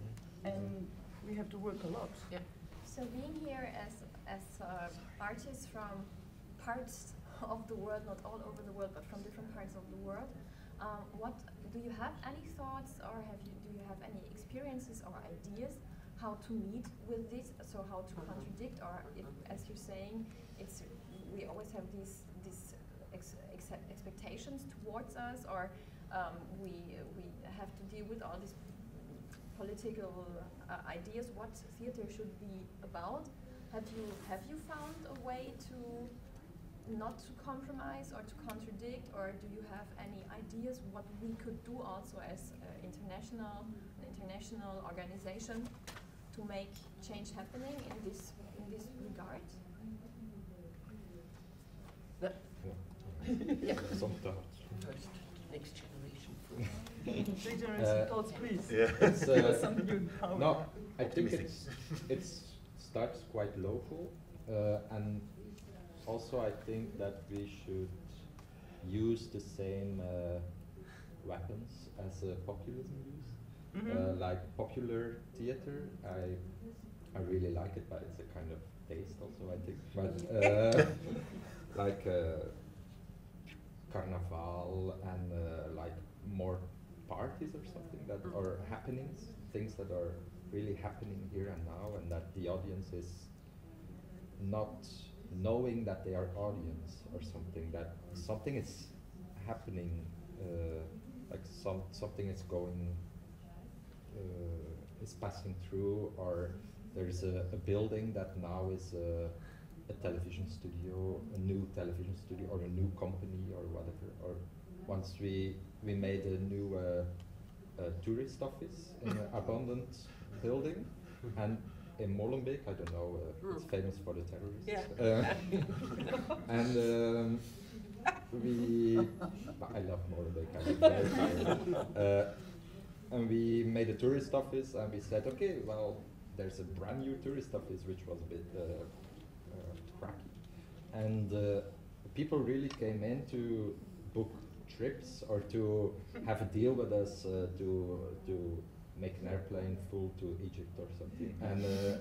And we have to work a lot. Yeah. So being here as as uh, artists from parts of the world, not all over the world, but from different parts of the world, um, what do you have any thoughts or have you do you have any experiences or ideas how to meet with this? So how to contradict or if, as you're saying, it's we always have these these ex ex expectations towards us, or um, we we have to deal with all these political uh, ideas what theater should be about. Have you have you found a way to not to compromise or to contradict, or do you have any ideas what we could do also as uh, international an international organization to make change happening in this in this regard? yeah. Some thoughts. First, next generation. Three generation Uh, thoughts, please. Yeah. It's, uh, Some new power. no, I think it's it's starts quite local, uh, and also I think that we should use the same uh, weapons as uh, populism use. Mhm. Uh, like popular theater, I I really like it, but it's a kind of taste also I think. But uh, like uh, carnival and uh, like more parties or something that Mm. are happenings, things that are really happening here and now, and that the audience is not knowing that they are audience or something that something is happening, uh, like some something is going uh, is passing through, or there's a, a building that now is a, a television studio, a new television studio, or a new company, or whatever. Or once we we made a new uh, uh, tourist office in an abandoned building, and in Molenbeek, I don't know, uh, it's Mm. famous for the terrorists. Yeah. Uh, and um, we, but I love Molenbeek. I live very far. Uh, and we made a tourist office, and we said, okay, well, there's a brand new tourist office, which was a bit uh, uh, cracky, and uh, people really came in to book trips or to have a deal with us uh, to to make an airplane full to Egypt or something, and. Uh,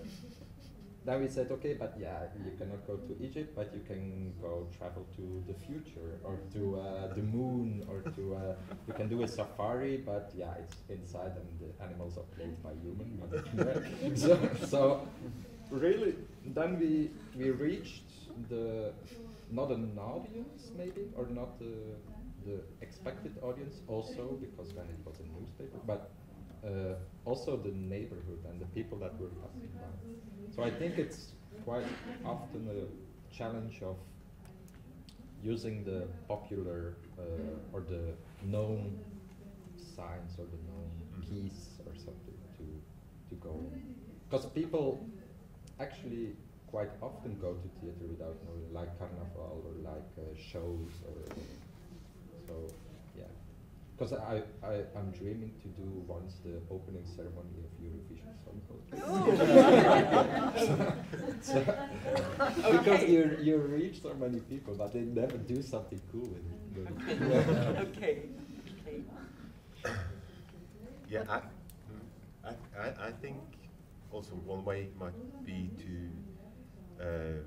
then we said, okay, but yeah, you cannot go to Egypt, but you can go travel to the future or to uh, the moon or to, uh, you can do a safari, but yeah, it's inside and the animals are played by human. So, so really, then we, we reached the, not an audience maybe, or not the, the expected audience also, because then it was a newspaper, but uh, also the neighborhood and the people that were passing by. So I think it's quite often a challenge of using the popular uh, or the known signs or the known keys or something to to go. Because people actually quite often go to theater without knowing, like carnival or like uh, shows or so. Yeah, because I, I I'm dreaming to do once the opening ceremony of Eurovision Song Contest. so, because you you reach so many people, but they never do something cool with it. Okay. okay. Okay. Yeah, I, I, I, I think also one way might be to uh,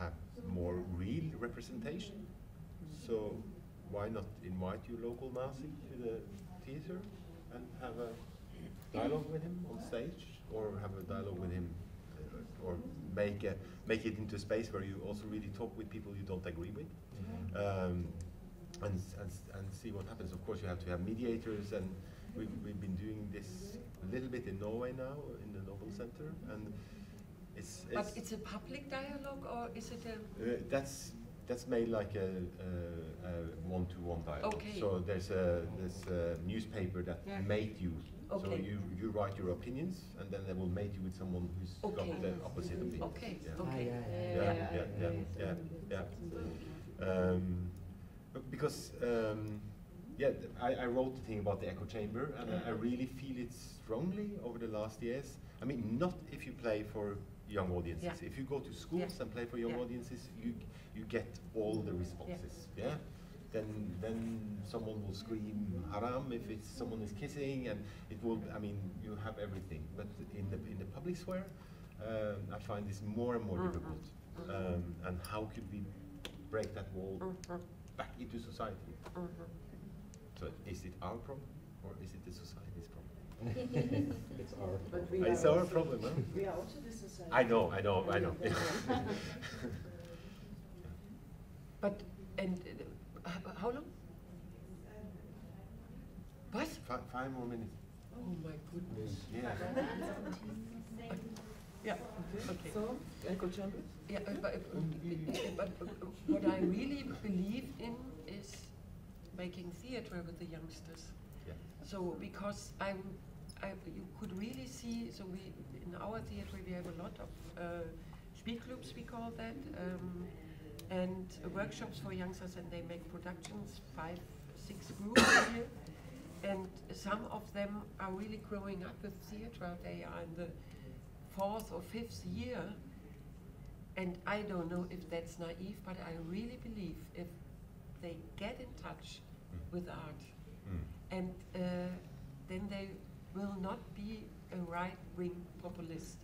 have more real representation. So why not invite your local Nazi to the theater and have a dialogue with him on stage, or have a dialogue with him, uh, or make a, make it into a space where you also really talk with people you don't agree with, um, and, and and see what happens. Of course, you have to have mediators, and we've we've been doing this a little bit in Norway now in the Nobel Center, and it's, But it's a public dialogue or is it a? uh, that's That's made like a, a, a one-to-one dialogue. Okay. So there's a there's a newspaper that Yeah. mate you. So you you write your opinions, and then they will mate you with someone who's Okay. got the opposite opinion. Okay, Yeah. okay. Yeah, Yeah, yeah, yeah, yeah, yeah, yeah, yeah. Um, because um, yeah, I, I wrote the thing about the echo chamber, and I, I really feel it strongly over the last years. I mean, not if you play for young audiences. Yeah. If you go to schools Yeah. and play for young Yeah. audiences, you you get all the responses. Yeah. Then then someone will scream haram if it's someone is kissing, and it will. I mean, you have everything. But in the in the public square, um, I find this more and more Mhm. difficult. Um, and how could we break that wall Mhm. back into society? Mhm. So is it our problem or is it the society's problem? It's our But we It's our problem, huh? we are also the society. I know, I know, I know. But, and uh, how long? What? Five, five more minutes. Oh my goodness. Yeah. Yeah, okay. So, echo chamber? Yeah, uh, but, uh, but uh, what I really believe in is making theater with the youngsters. Yeah. So because I'm, I, you could really see. So we in our theater we have a lot of uh, Spielclubs we call that, um, and workshops for youngsters, and they make productions five, six groups a year, and some of them are really growing up with theater. They are in the fourth or fifth year, and I don't know if that's naive, but I really believe if they get in touch with art, and uh, then they will not be a right-wing populist.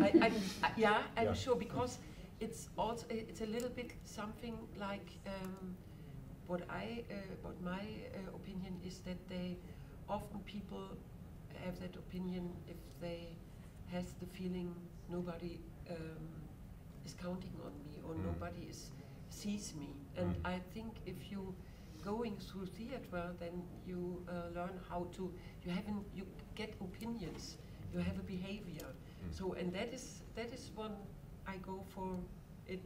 I, I'm, I, yeah, I'm Yeah. sure because it's also it's a little bit something like um, what I uh, what my uh, opinion is that they often people have that opinion if they has the feeling nobody um, is counting on me or Mm. nobody is sees me and Mm. I think if you going through theater then you uh, learn how to you have an, you get opinions you have a behavior Mm. so and that is that is one I go for it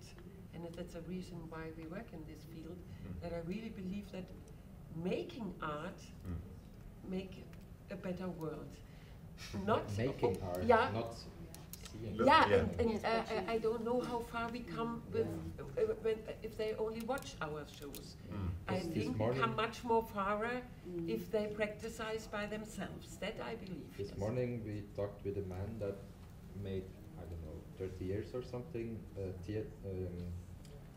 and that's a reason why we work in this field Mm. that I really believe that making art Mm. make a better world not Making oh, art, yeah not seeing. yeah, Yeah. and, and uh, I- I don't know how far we come with uh, when, if they only watch our shows. Mm. I This- this think we come much more farther if they practice by themselves. That I believe. This yes. morning we talked with a man that made, I don't know, 30 years or something, uh, um,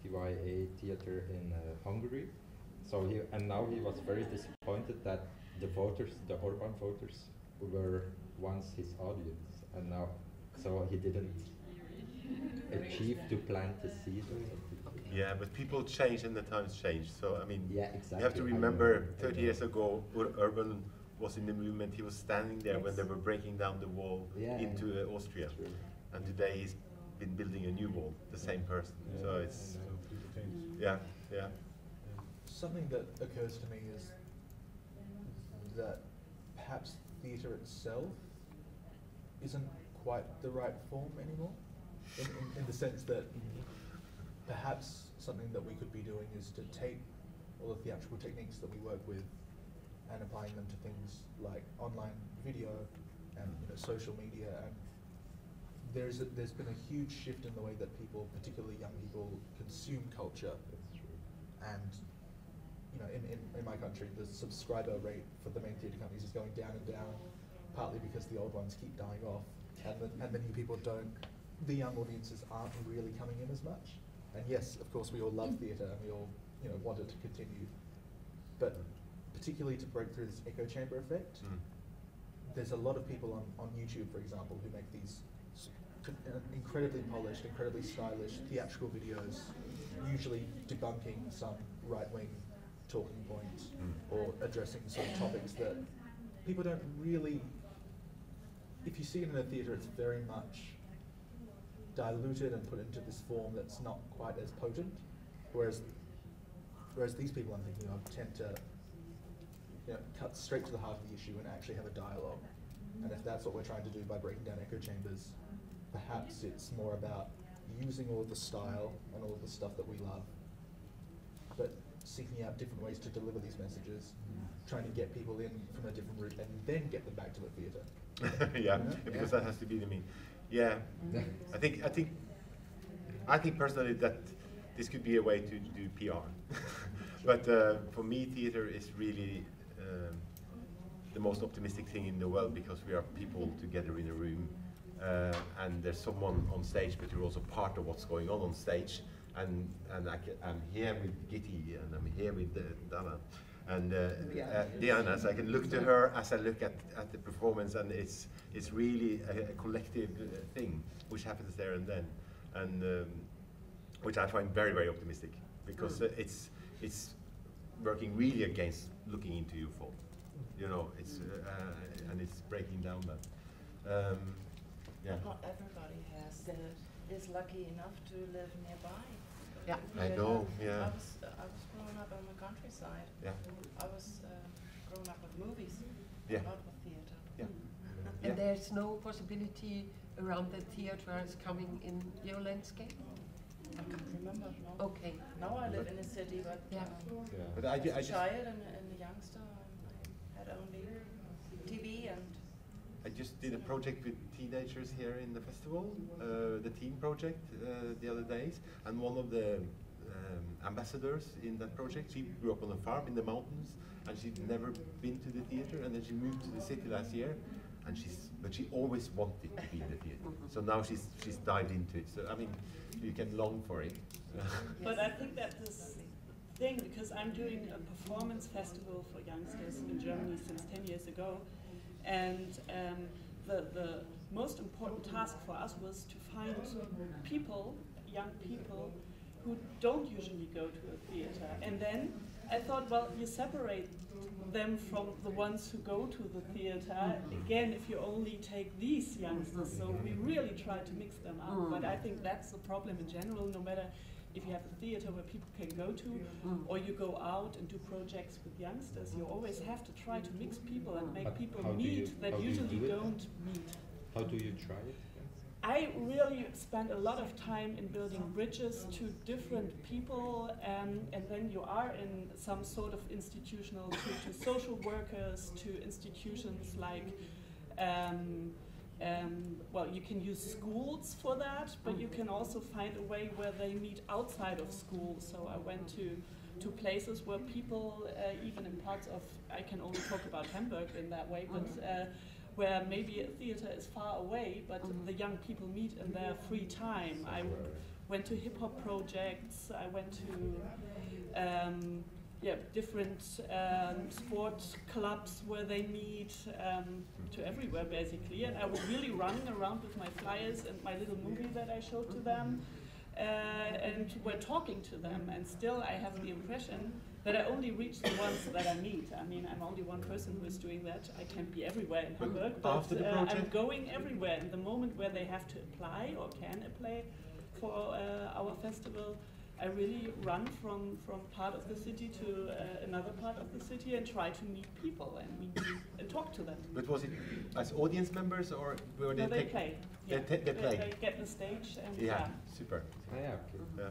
TYA theater in uh, Hungary. So he, and now he was very disappointed that the voters, the Orban voters, were once his audience, and now, so he didn't achieve to plant the seed or something. Yeah, but people change and the times change. So I mean, Yeah, You have to remember, 30 years ago, Ur- Orban was in the movement. He was standing there when they were breaking down the wall Yeah, into uh, Austria, True. And today he's been building a new wall. The same person. Yeah, So it's yeah, people yeah, yeah. Something that occurs to me is that perhaps theatre itself isn't quite the right form anymore, in, in, in the sense that perhaps something that we could be doing is to take all the theatrical techniques that we work with and applying them to things like online video and you know, social media and there's a, there's been a huge shift in the way that people, particularly young people, consume culture. And you know, in, in, in my country, the subscriber rate for the main theatre companies is going down and down, partly because the old ones keep dying off, and the, and the new people don't. The young audiences aren't really coming in as much. And yes, of course, we all love theatre and we all you know want it to continue, but particularly to break through this echo chamber effect, Mm. there's a lot of people on, on YouTube, for example, who make these s- c- incredibly polished, incredibly stylish theatrical videos, usually debunking some right-wing talking point Mm. or addressing some topics that people don't really. If you see it in a theatre, it's very much diluted and put into this form that's not quite as potent. Whereas, whereas these people I'm thinking of tend to you know, cut straight to the heart of the issue and actually have a dialogue. And if that's what we're trying to do by breaking down echo chambers, perhaps it's more about using all of the style and all of the stuff that we love but seeking out different ways to deliver these messages, trying to get people in from a different route and then get them back to the theatre. yeah, You know? because that has to be the mean. Yeah, I think I think I think personally that this could be a way to do PR. but uh, for me, theater is really um, the most optimistic thing in the world because we are people together in a room, uh, and there's someone on stage, but you're also part of what's going on on stage. And and I am here with Gitti, and I'm here with uh, Dana. And uh, uh, Diana, so I can look to her as I look at, at the performance, and it's it's really a, a collective uh, thing which happens there and then, and um, which I find very very optimistic because uh, it's it's working really against looking into your fault, you know, it's uh, uh, and it's breaking down that. Um, yeah. Not everybody has uh, is lucky enough to live nearby. Yeah. I But, know, yeah. I was uh, I was growing up on the countryside. Yeah. I was uh, growing up with movies. Yeah. Not with theater. Yeah. And there's no possibility around the theatres coming in your landscape? I can't remember. No. Okay. Now I live in a city, but Yeah. um, Yeah. But I ju- as I a just- child and, and a youngster, I had only TV and I just did a project with teenagers here in the festival, uh, the team project uh, the other days, and one of the um, ambassadors in that project, she grew up on a farm in the mountains, and she'd never been to the theater, and then she moved to the city last year, and she's but she always wanted to be in the theater. So now she's she's dived into it. So I mean, you can long for it. But I think that this thing, because I'm doing a performance festival for youngsters in Germany since 10 years ago, and um, the, the most important task for us was to find people, young people, who don't usually go to a theater. And then I thought, well, you separate them from the ones who go to the theater, again, if you only take these youngsters. So we really try to mix them up. But I think that's the problem in general, no matter if you have a theater where people can go to, Mm. or you go out and do projects with youngsters, you always have to try to mix people and make But people how do you- meet that how do you usually do don't meet. How do you try it? I really spend a lot of time in building bridges to different people, um, and then you are in some sort of institutional, to, to social workers, to institutions like, um, um, well, you can use schools for that, but you can also find a way where they meet outside of school. So I went to to places where people, uh, even in parts of, I can only talk about Hamburg in that way, but uh, where maybe a theater is far away, but the young people meet in their free time. I went to hip hop projects. I went to um, yeah different um, sport clubs where they meet um, to everywhere basically. And I was really running around with my flyers and my little movie that I showed to them. Uh, and we're talking to them, and still I have the impression that I only reach the ones that I meet. I mean, I'm only one person who is doing that. I can't be everywhere in Hamburg, but After the uh, I'm going everywhere. In the moment where they have to apply or can apply for uh, our festival, I really run from, from part of the city to uh, another part of the city and try to meet people and meet and talk to them. But was it as audience members or were they No, they play. They, Yeah. ta- they play. They get the stage and yeah, yeah. super. Ah, yeah, okay. Yeah.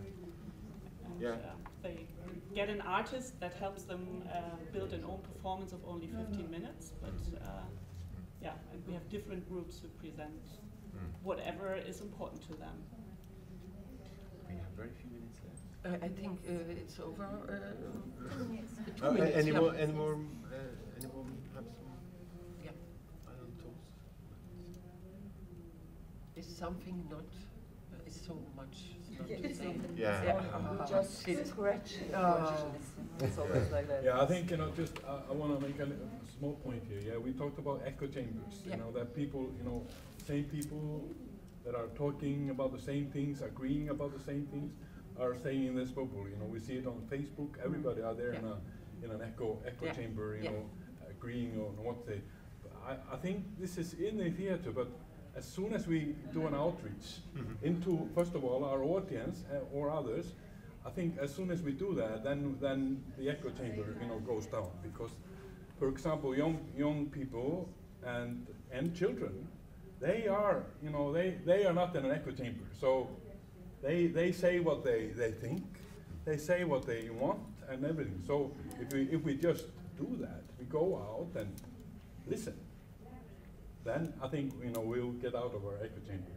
and Yeah. uh, they get an artist that helps them uh, build an own performance of only 15 minutes. But uh, yeah, and we have different groups who present Mm. whatever is important to them. We have very few minutes left. I, I think uh, it's over. Uh, two Uh, minutes, any yeah. more? Any more? Uh, anyone have some? Yeah. Final thoughts? Is something not? Uh, is so much not to say. Yeah. Yeah. Just scratch. Oh. It's always like that. Yeah, I think, you know, just, uh, I want to make a, a small point here. Yeah, we talked about echo chambers, Yeah. you know, that people, you know, same people that are talking about the same things, agreeing about the same things, are saying in this bubble. You know, we see it on Facebook. Everybody are there in a in an echo echo Yeah. chamber, you Yeah. know, agreeing on what they. I, I think this is in the theater, but as soon as we do an outreach Mhm. into, first of all, our audience uh, or others, I think as soon as we do that, then then the echo chamber, you know, goes down because, for example, young young people and and children, they are, you know, they they are not in an echo chamber, so they they say what they they think, they say what they want, and everything. So if we if we just do that, we go out and listen. Then I think you know we'll get out of our echo chambers.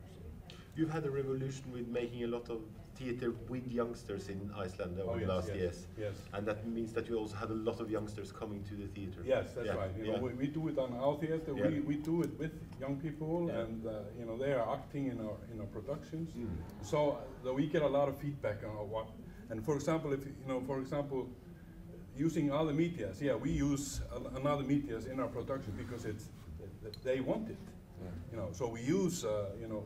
You've had a revolution with making a lot of theatre with youngsters in Iceland over Oh, the yes, last yes, years. yes. And that means that you also have a lot of youngsters coming to the theatre. Yes, that's Yeah, right. You yeah. know, we, we do it on our theater. Yeah. We, we do it with young people, and uh, you know they are acting in our in our productions. Mm. So uh, we get a lot of feedback on what. And for example, if you know, for example, using other medias, yeah, we use another medias in our production because it's th- th- they want it. You know, so we use uh, you know,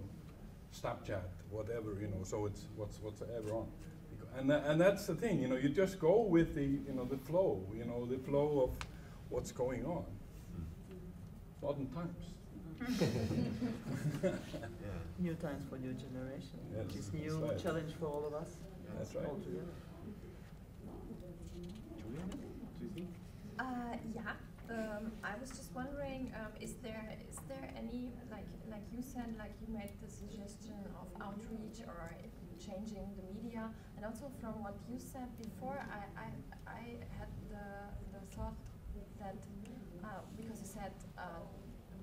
Snapchat, whatever you know. So it's what's whatsoever on. And, tha- and that's the thing, you know, you just go with the, you know, the flow, you know, the flow of what's going on. Modern times. New times for new generation, Yes, which is new right. challenge for all of us. That's right. All together. Uh, yeah. Um, I was just wondering, um, is there is there any like like you said, like you made the suggestion of outreach or changing the media, and also from what you said before, I I, I had the the thought that uh, because you said uh,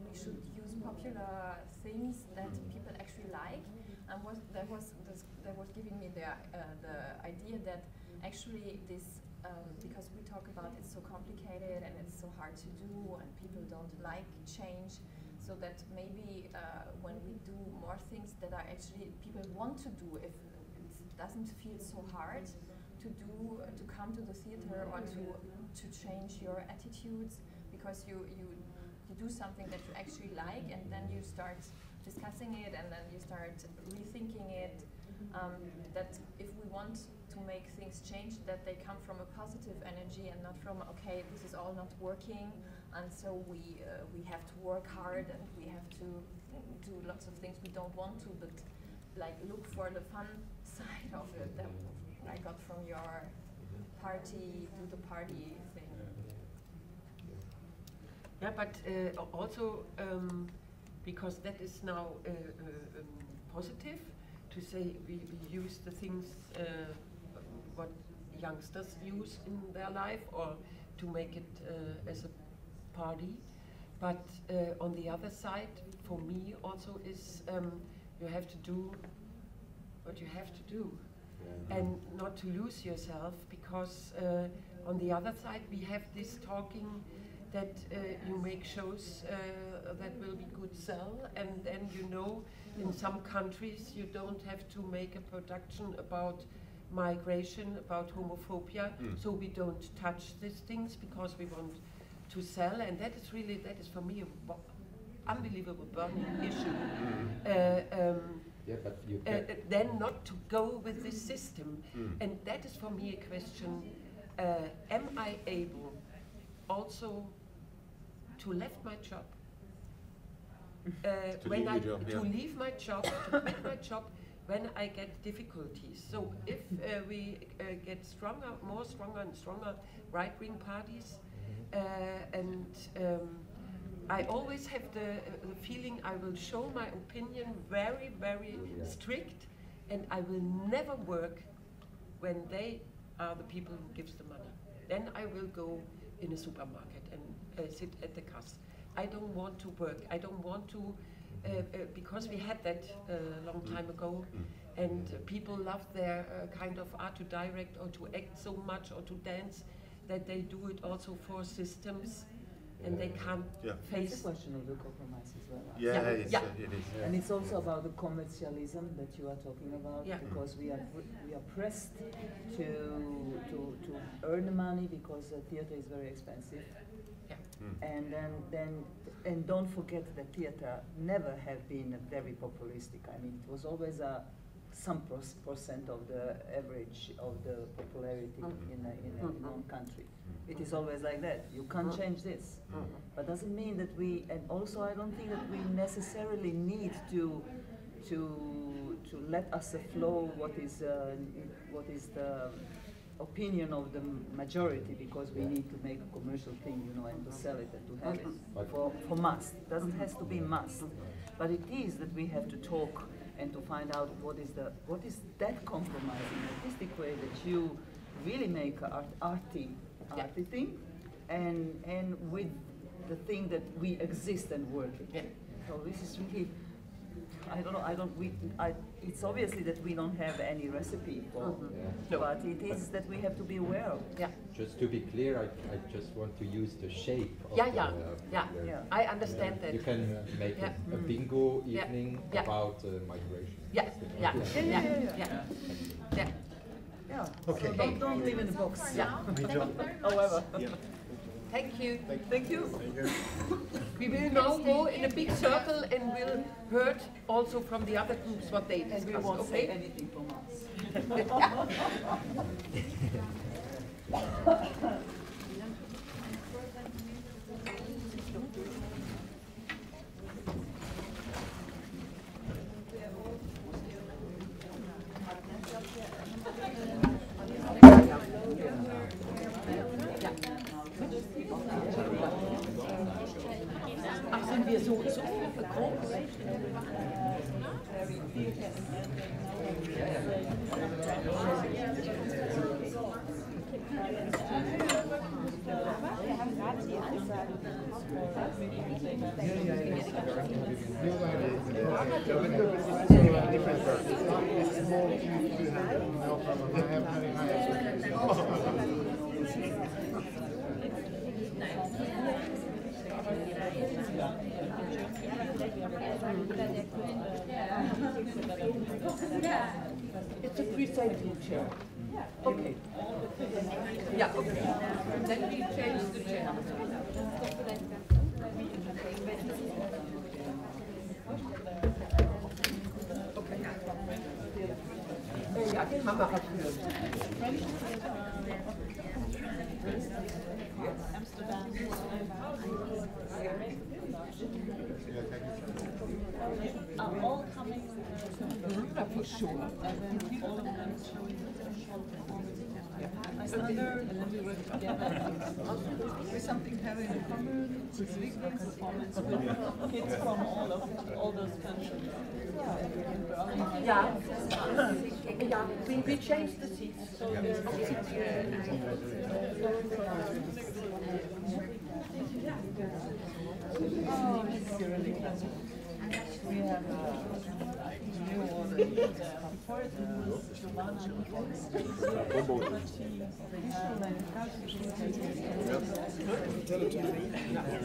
we should use popular things that people actually like, and was that was this, that was giving me the uh, the idea that actually this um, because we talk about it's so complicated and it's so hard to do and people don't like change so that maybe uh, when we do more things that are actually people want to do if it doesn't feel so hard to do to come to the theater or to to change your attitudes because you you you do something that you actually like and then you start discussing it and then you start rethinking it um, that if we want to make things change that they come from a positive energy and not from okay this is all not working and so we uh, we have to work hard and we have to do lots of things we don't want to but like look for the fun side of it that I got from your party do the party thing. Yeah, but uh, also um, because that is now uh, uh, um, positive to say we, we use the things uh, what youngsters use in their life or to make it uh, as a party. But uh, on the other side, for me also is um, you have to do what you have to do and not to lose yourself because uh, on the other side we have this talking that uh, you make shows uh, that will be good sell and then you know in some countries you don't have to make a production about migration about homophobia Mm. so we don't touch these things because we want to sell and that is really that is for me an bu- unbelievable burning issue uh, um, Yeah, but you uh, uh, then not to go with this system. Mm. And that is for me a question, uh, am I able also to left my job? Uh, To when leave I, job, to yeah. leave my job, to quit my job when I get difficulties. So if uh, we uh, get stronger, more stronger and stronger right-wing parties, uh, and um, I always have the, uh, the feeling I will show my opinion very, very strict, and I will never work when they are the people who gives the money. Then I will go in a supermarket and uh, sit at the cash. I don't want to work. I don't want to, uh, uh, because we had that a long time ago, and uh, people love their uh, kind of art to direct or to act so much or to dance that they do it also for systems, and they can't Yeah. face. It's a question of the compromise as well. Yeah, Yeah. it's, Yeah. uh, it is. And it's also about the commercialism that you are talking about, Yeah. because we are we are pressed to to to earn money because uh, theater is very expensive. Yeah. And then then and don't forget that theater never have been very populistic. I mean, it was always a some percent of the average of the popularity Mhm. in a, in, a, in Mhm. one country. It is always like that. You can't change this. But doesn't mean that we, and also I don't think that we necessarily need to, to, to let us flow what is, uh, what is the opinion of the majority because we need to make a commercial thing, you know, and to sell it and to have it for, for must. Doesn't has to be must, but it is that we have to talk and to find out what is the, what is that compromising artistic way that you really make art, arty, arty thing, and and with the thing that we exist and work. Yeah. So this is really. I don't know. I don't. We. I. It's obviously that we don't have any recipe for, Mhm. but it is that we have to be aware of. Yeah. Just to be clear, I, I just want to use the shape of Yeah, the, yeah, uh, yeah. Yeah. I understand that. You can make Yeah. a, a Mm. bingo Yeah. evening Yeah. about uh, migration. Yeah, yeah, Yeah, yeah, yeah, yeah. yeah. Yeah. Yeah. Okay. So don't, don't live in the box. Yeah. However. Thank you. Thank you. We will now go in a big circle and we'll heard also from the other groups what they And we won't say anything from us. Vamos a presiding chair. Okay. Yeah, okay. Then we change the chair. Okay. Ja, die Kamera führt. Are all coming Yeah, for sure. all of them showing I under and then we work together with something having in common, with weekly with kids from all of all those countries. Yeah. Yeah, we, we changed the seats. So Oh, we have uh, new order. Before it was Giovanna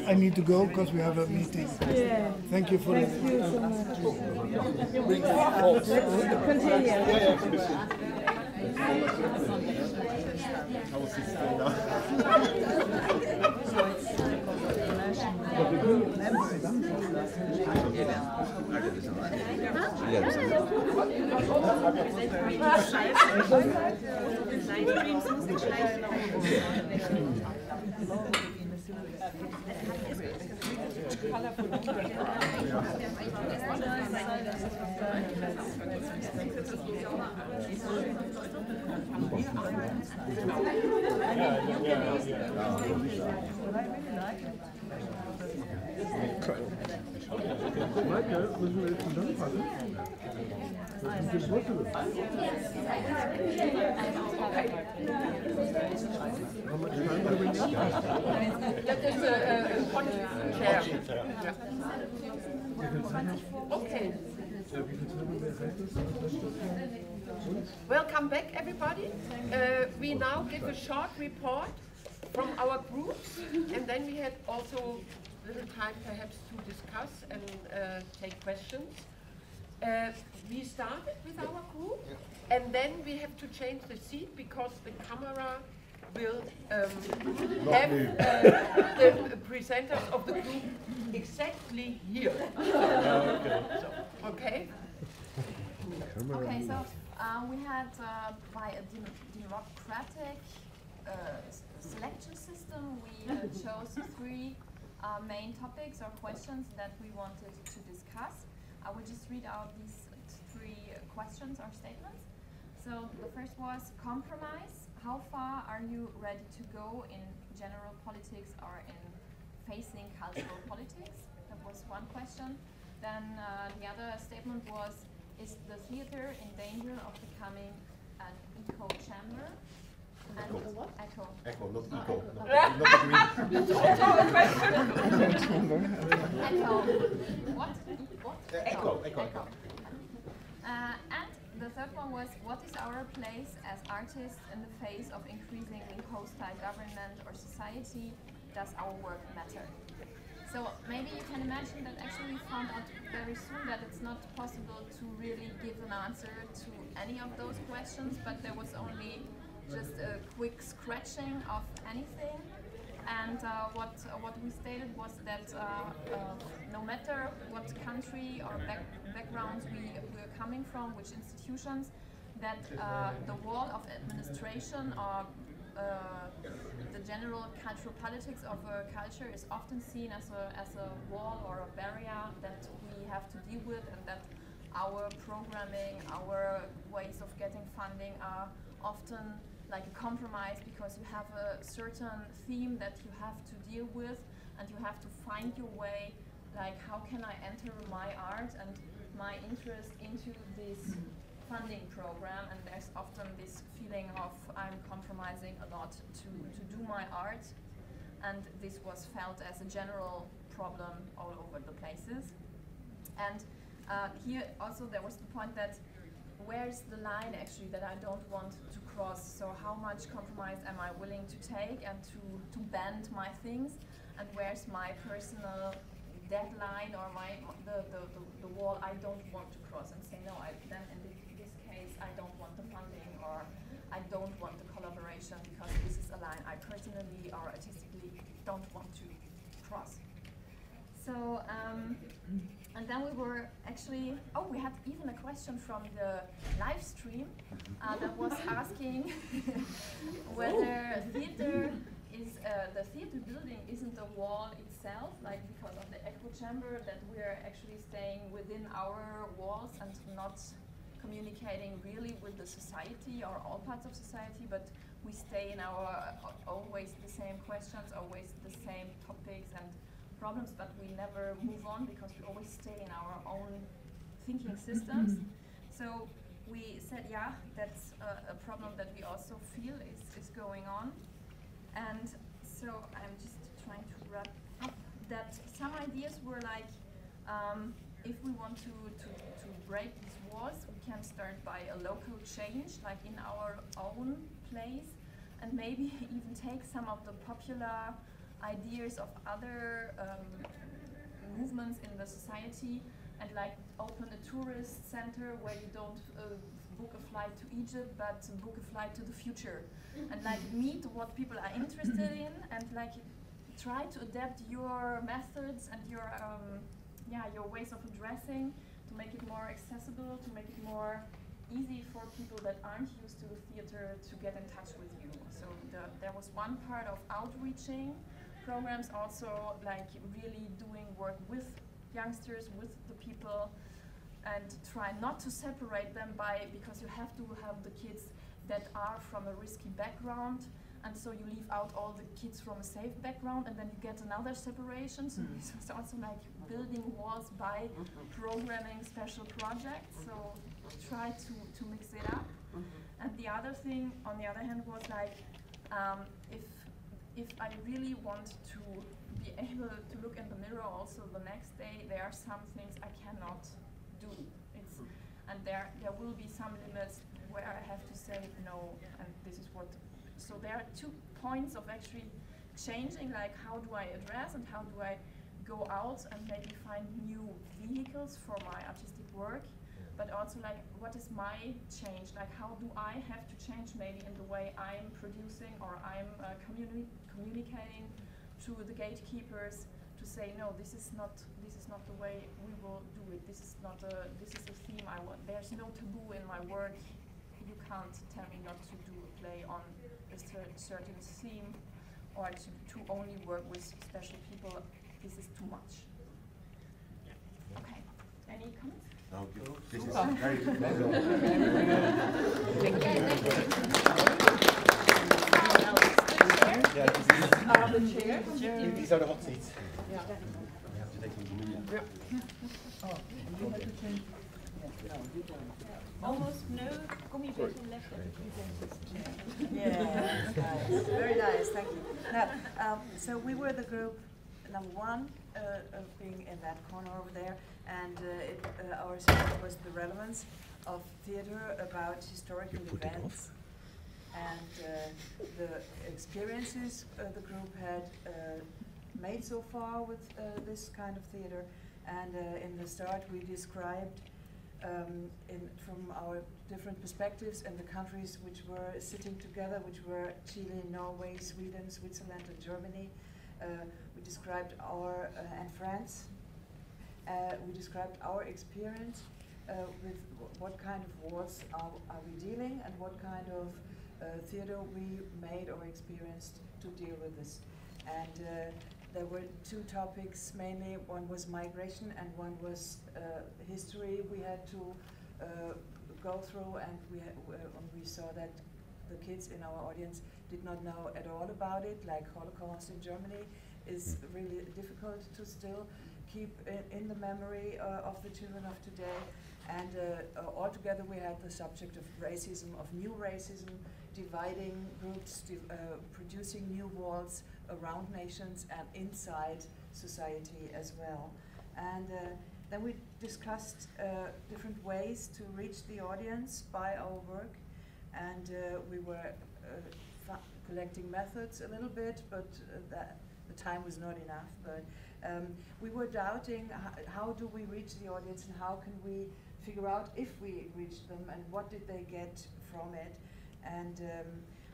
I need to go because we have a meeting. Yeah. Thank you for Thank that. you so much. Let's continue. Yeah, yeah. Maike, müssen wir jetzt zusammenfassen? Das ist die Brücke. Haben wir die andere nicht? That is a, a hot chair. Okay. Welcome back, everybody. Uh, we now give a short report from our groups, and then we had also little time perhaps to discuss and uh, take questions. Uh, we started with our group, and then we have to change the seat because the camera will um, have uh, the presenters of the group exactly here. okay. So, okay. Okay, so uh, we had uh, by a dem democratic uh, selection system, we uh, chose three uh, main topics or questions that we wanted to discuss. I will just read out these three questions or statements. So the first was compromise. How far are you ready to go in general politics or in facing cultural politics? That was one question. Then uh, the other statement was, is the theater in danger of becoming an echo chamber? And Echo. what? Echo. Echo, not Oh, eco. echo. Not, not the green. Echo. What? What? Echo, echo, echo. Uh, and the third one was, what is our place as artists in the face of increasingly hostile government or society? Does our work matter? So maybe you can imagine that actually we found out very soon that it's not possible to really give an answer to any of those questions, but there was only just a quick scratching of anything. And uh, what uh, what we stated was that uh, uh, no matter what country or back, backgrounds we we're coming from, which institutions, that uh, the wall of administration or the general cultural politics of a culture is often seen as a, as a wall or a barrier that we have to deal with and that our programming, our ways of getting funding are often like a compromise because you have a certain theme that you have to deal with and you have to find your way like how can I enter my art and my interest into this funding program? And there's often this feeling of I'm compromising a lot to, to do my art. And this was felt as a general problem all over the places. And uh, here also there was the point that where's the line actually that I don't want to cross? So how much compromise am I willing to take and to, to bend my things? And where's my personal deadline or my the, the, the, the wall I don't want to cross? And say no I then in this, case I don't want the funding or I don't want the collaboration because this is a line I personally or artistically don't want to cross. So um, and then we were actually oh we had even a question from the live stream uh, that was asking whether theater is uh, the theater building isn't a wall itself, like because of the echo chamber, that we're actually staying within our walls and not communicating really with the society or all parts of society, but we stay in our uh, always the same questions, always the same topics and problems, but we never move on because we always stay in our own thinking systems. So we said, yeah, that's a, a problem that we also feel is, is going on. And so I'm just trying to wrap up that some ideas were like, um, if we want to, to, to break these walls, we can start by a local change, like in our own place, and maybe even take some of the popular ideas of other um, movements in the society and like open a tourist center where you don't uh, book a flight to Egypt but book a flight to the future. And like meet what people are interested in and like try to adapt your methods and your um, yeah your ways of addressing to make it more accessible to make it more easy for people that aren't used to the theater to get in touch with you. So the, there was one part of outreaching programs also like really doing work with youngsters with the people and try not to separate them by because you have to have the kids that are from a risky background and so you leave out all the kids from a safe background and then you get another separation. So Mm. it's also like building walls by programming special projects. So try to, to mix it up. And the other thing on the other hand was like um, if if I really want to be able to look in the mirror also the next day there are some things I cannot do. It's and there there will be some limits where I have to say no and this is what so there are two points of actually changing like how do I address and how do I go out and maybe find new vehicles for my artistic work but also like what is my change? Like how do I have to change maybe in the way I'm producing or I'm uh, communi communicating to the gatekeepers to say no this is not this is not the way we will do it. This is not a this is a theme I want. There's no taboo in my work you can't tell me not to do a play on a cer certain theme or to, to only work with special people. This is too much. Okay. Any comments? No. This is Super. very good. Very Well good. done. Yeah, Yeah, this is- Uh, the chair. These- These are the hot seats. Yeah. We have to take them. Oh, you have to change. No, you don't. Almost no communication left at the presenter's chair. Yeah, nice. very nice, thank you. Now, um, so we were the group number one, uh, of being in that corner over there, and uh, it, uh, our subject was the relevance of theater about historical events and uh, the experiences uh, the group had uh, made so far with this kind of theater. And in the start, we described um, in, from our different perspectives and the countries which were sitting together, which were Chile, Norway, Sweden, Switzerland, and Germany. Uh, we described our, uh, and France. Uh, we described our experience with wh- what kind of wars are, are we dealing and what kind of theater we made or experienced to deal with this. And uh, there were two topics mainly. One was migration and one was uh, history we had to uh, go through, and we, ha- uh, we saw that the kids in our audience did not know at all about it, like Holocaust in Germany is really difficult to still keep in, in the memory uh, of the children of today. And uh, uh, altogether, we had the subject of racism, of new racism, dividing groups, div- uh, producing new walls around nations and inside society as well. And uh, then we discussed uh, different ways to reach the audience by our work. And uh, we were uh, collecting methods a little bit, but uh, that the time was not enough. But um, we were doubting how do we reach the audience and how can we figure out if we reached them and what did they get from it. And um,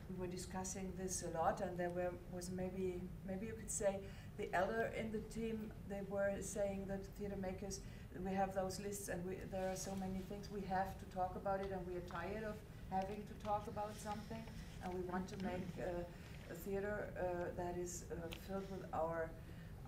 we were discussing this a lot, and there were, was maybe maybe you could say the elder in the team. They were saying that theater makers we have those lists, and we, there are so many things we have to talk about it, and we are tired of having to talk about something, and we want to make uh, a theater uh, that is uh, filled with our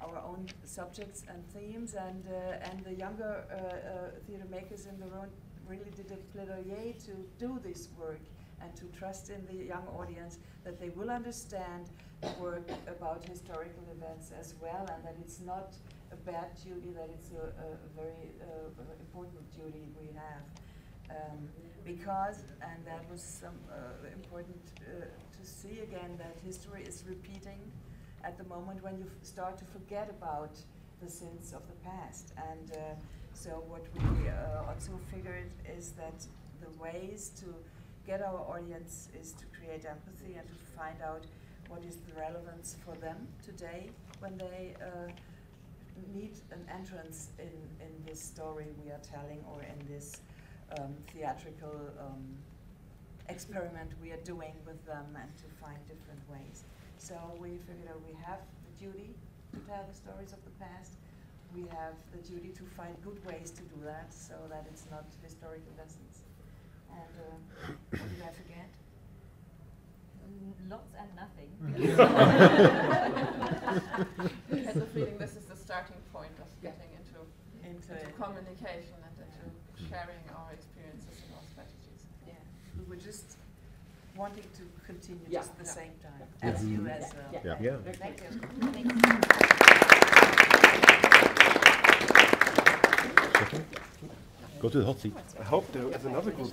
our own subjects and themes, and uh, and the younger uh, uh, theater makers in the room really did a plaidoyer to do this work and to trust in the young audience that they will understand the work about historical events as well, and that it's not a bad duty, that it's a, a very uh, important duty we have. Um, because, and that was some uh, important uh, to see again, that history is repeating at the moment when you start to forget about the sins of the past. And uh, so what we uh, also figured is that the ways to get our audience is to create empathy and to find out what is the relevance for them today when they uh, need an entrance in, in this story we are telling or in this um, theatrical um, experiment we are doing with them and to find different ways. So we figured out we have the duty to tell the stories of the past. We have the duty to find good ways to do that so that it's not historical lessons. And uh, what did I forget? Lots and nothing. I had the feeling this is the starting point of getting into, Into into, communication and into sharing our experiences and our strategies. Yeah, we were just wanting to continue Yeah. just at the Yeah. same time Yeah. as you as well. Yeah. Yeah. Thank you. Thank you. Go to the hot seat. I hope there is another group.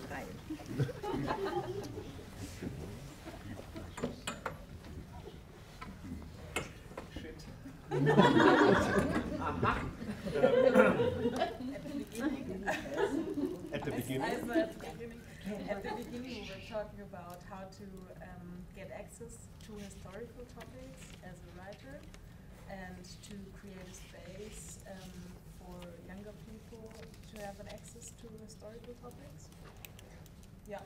At the beginning. Also at the beginning, at the beginning we were talking about how to um, get access to historical topics as a writer and to create a space um, for younger people to have an access to historical topics. Yeah,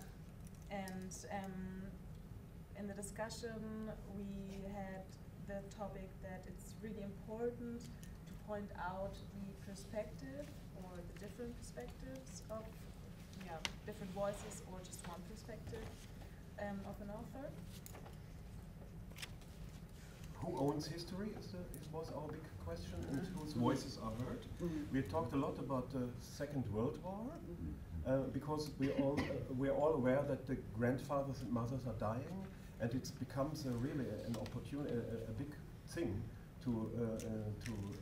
and um, in the discussion we had the topic that it's really important to point out the perspective or the different perspectives of yeah, different voices or just one perspective um, of an author. Who owns history is the, is, was our big question, and whose voices are heard. We talked a lot about the Second World War, uh, because we all uh, we're all aware that the grandfathers and mothers are dying, and it becomes a really an opportunity, a, a big thing to uh, uh, to um,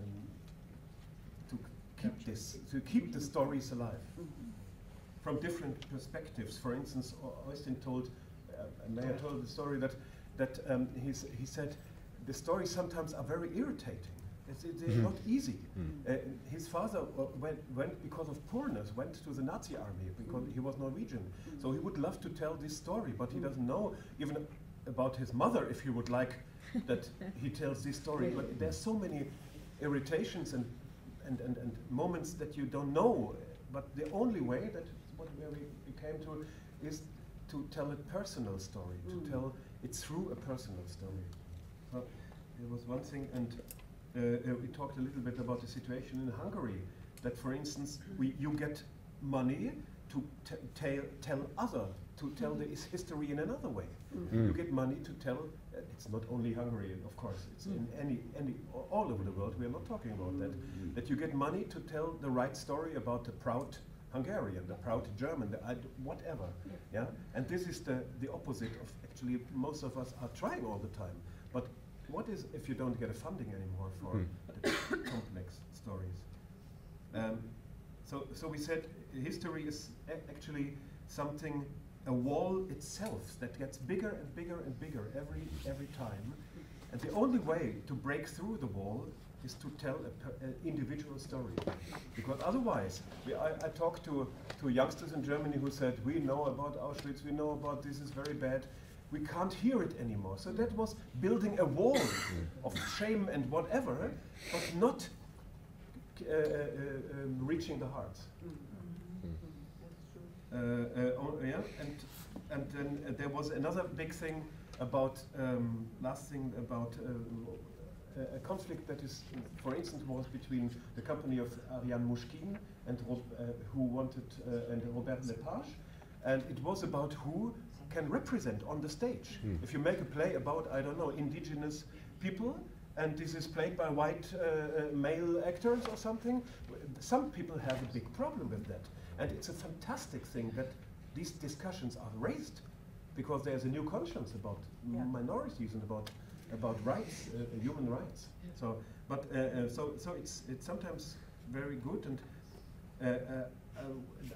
um, to keep this, to keep the stories alive from different perspectives. For instance, Austin told, uh, Mayer told the story that that um, he's, he said the stories sometimes are very irritating. It's, it's Mhm. not easy. Mm. Uh, his father uh, went, went because of poorness, went to the Nazi army because he was Norwegian. So he would love to tell this story, but he doesn't know even about his mother if he would like that he tells this story. But there's so many irritations and, and, and, and moments that you don't know. But the only way that what we, we came to is to tell a personal story, Mm. to tell it through a personal story. So there was one thing, and uh, uh, we talked a little bit about the situation in Hungary. That, for instance, we you get money to t- tell tell other to tell the his history in another way. Mm. You get money to tell. Uh, it's not only Hungary, of course. It's in any any all over the world. We are not talking about that. That you get money to tell the right story about the proud Hungarian, the proud German, the, whatever. Yeah. And this is the the opposite of actually most of us are trying all the time. But what is if you don't get a funding anymore for Mm. the complex stories? Um, so, so we said history is actually something, a wall itself that gets bigger and bigger and bigger every every time. And the only way to break through the wall is to tell an individual story. Because otherwise, we, I, I talked to, to youngsters in Germany who said, we know about Auschwitz, we know about this is very bad. We can't hear it anymore. So that was building a wall of shame and whatever, but not uh, uh, um, reaching the hearts. Uh, uh, oh, yeah, and and then uh, there was another big thing about um, last thing about uh, a- conflict that is, for instance, was between the company of Ariane Mnouchkine and uh, who wanted uh, and Robert Lepage, and it was about who can represent on the stage. Hmm. If you make a play about I don't know indigenous people, and this is played by white uh, uh, male actors or something, some people have a big problem with that, and it's a fantastic thing that these discussions are raised because there's a new conscience about Yeah. minorities and about about rights, uh, uh, human rights. So, but uh, uh, so so it's it's sometimes very good. And uh,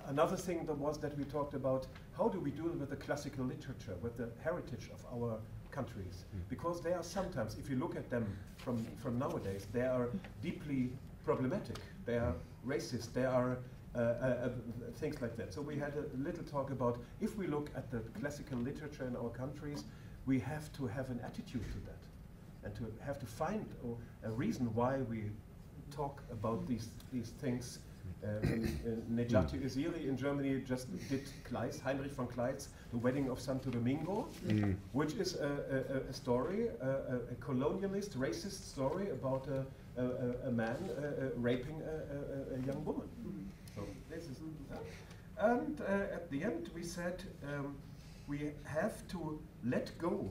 another thing that was that we talked about how do we deal with the classical literature, with the heritage of our countries, because they are sometimes, if you look at them from from nowadays, they are deeply problematic. They are racist. They are uh, uh, uh, things like that. So we had a little talk about if we look at the classical literature in our countries, we have to have an attitude to that, and to have to find a reason why we talk about these these things. When, uh, Necati Öziri in Germany just did Kleist, Heinrich von Kleist, The Wedding of Santo Domingo, Mm. which is a, a, a- story, a, a, colonialist, racist story about a, man uh, uh, raping a, young woman. So this is that. And uh, at the end, we said um, we have to let go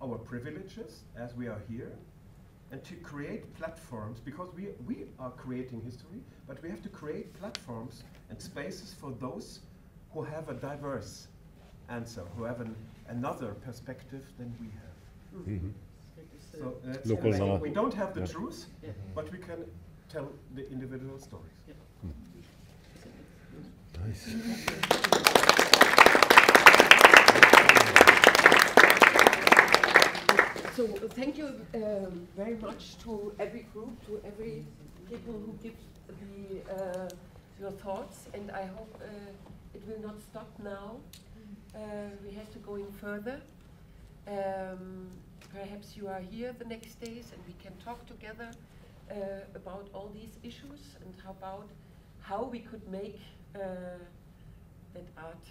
our privileges as we are here and to create platforms because we, we are creating history, but we have to create platforms and spaces for those who have a diverse answer, who have an, another perspective than we have. Mhm. So uh, Local law. we don't have the Yeah. truth, Yeah. but we can tell the individual stories. Hmm. So thank you um, very much to every group, to every people who give the uh, your thoughts, and I hope uh, it will not stop now. Uh, we have to go in further. Um, perhaps you are here the next days, and we can talk together uh, about all these issues and how about how we could make that art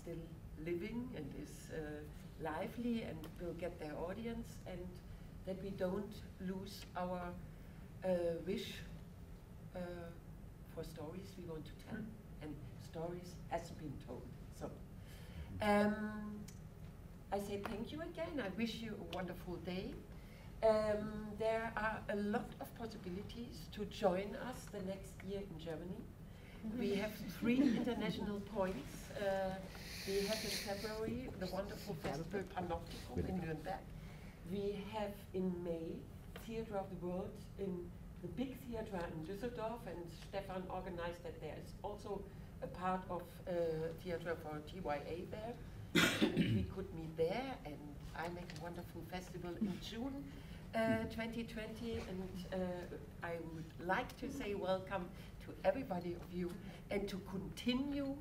still living and is lively and will get their audience and that we don't lose our uh, wish uh, for stories we want to tell and stories has been told. So um, I say thank you again. I wish you a wonderful day. Um, there are a lot of possibilities to join us the next year in Germany. We have three international points. Uh, we have in February the wonderful festival Panoptikum in Nuremberg. We have in May Theatre of the World in the big theater in Düsseldorf, and Stefan organized that there is also a part of uh, theater for TYA there. so we could meet there, and I make a wonderful festival in June uh, 2020, and uh, I would like to say welcome to everybody of you, and to continue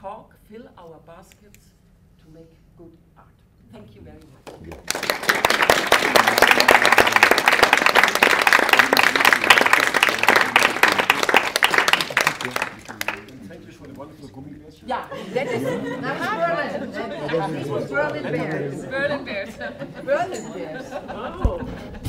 talk, fill our baskets to make good art. Thank you very much. Thank you for the wonderful Gummibärchen. Yeah, that is Berlin. That Berlin Bears. Berlin Bears. Berlin Bears. Oh.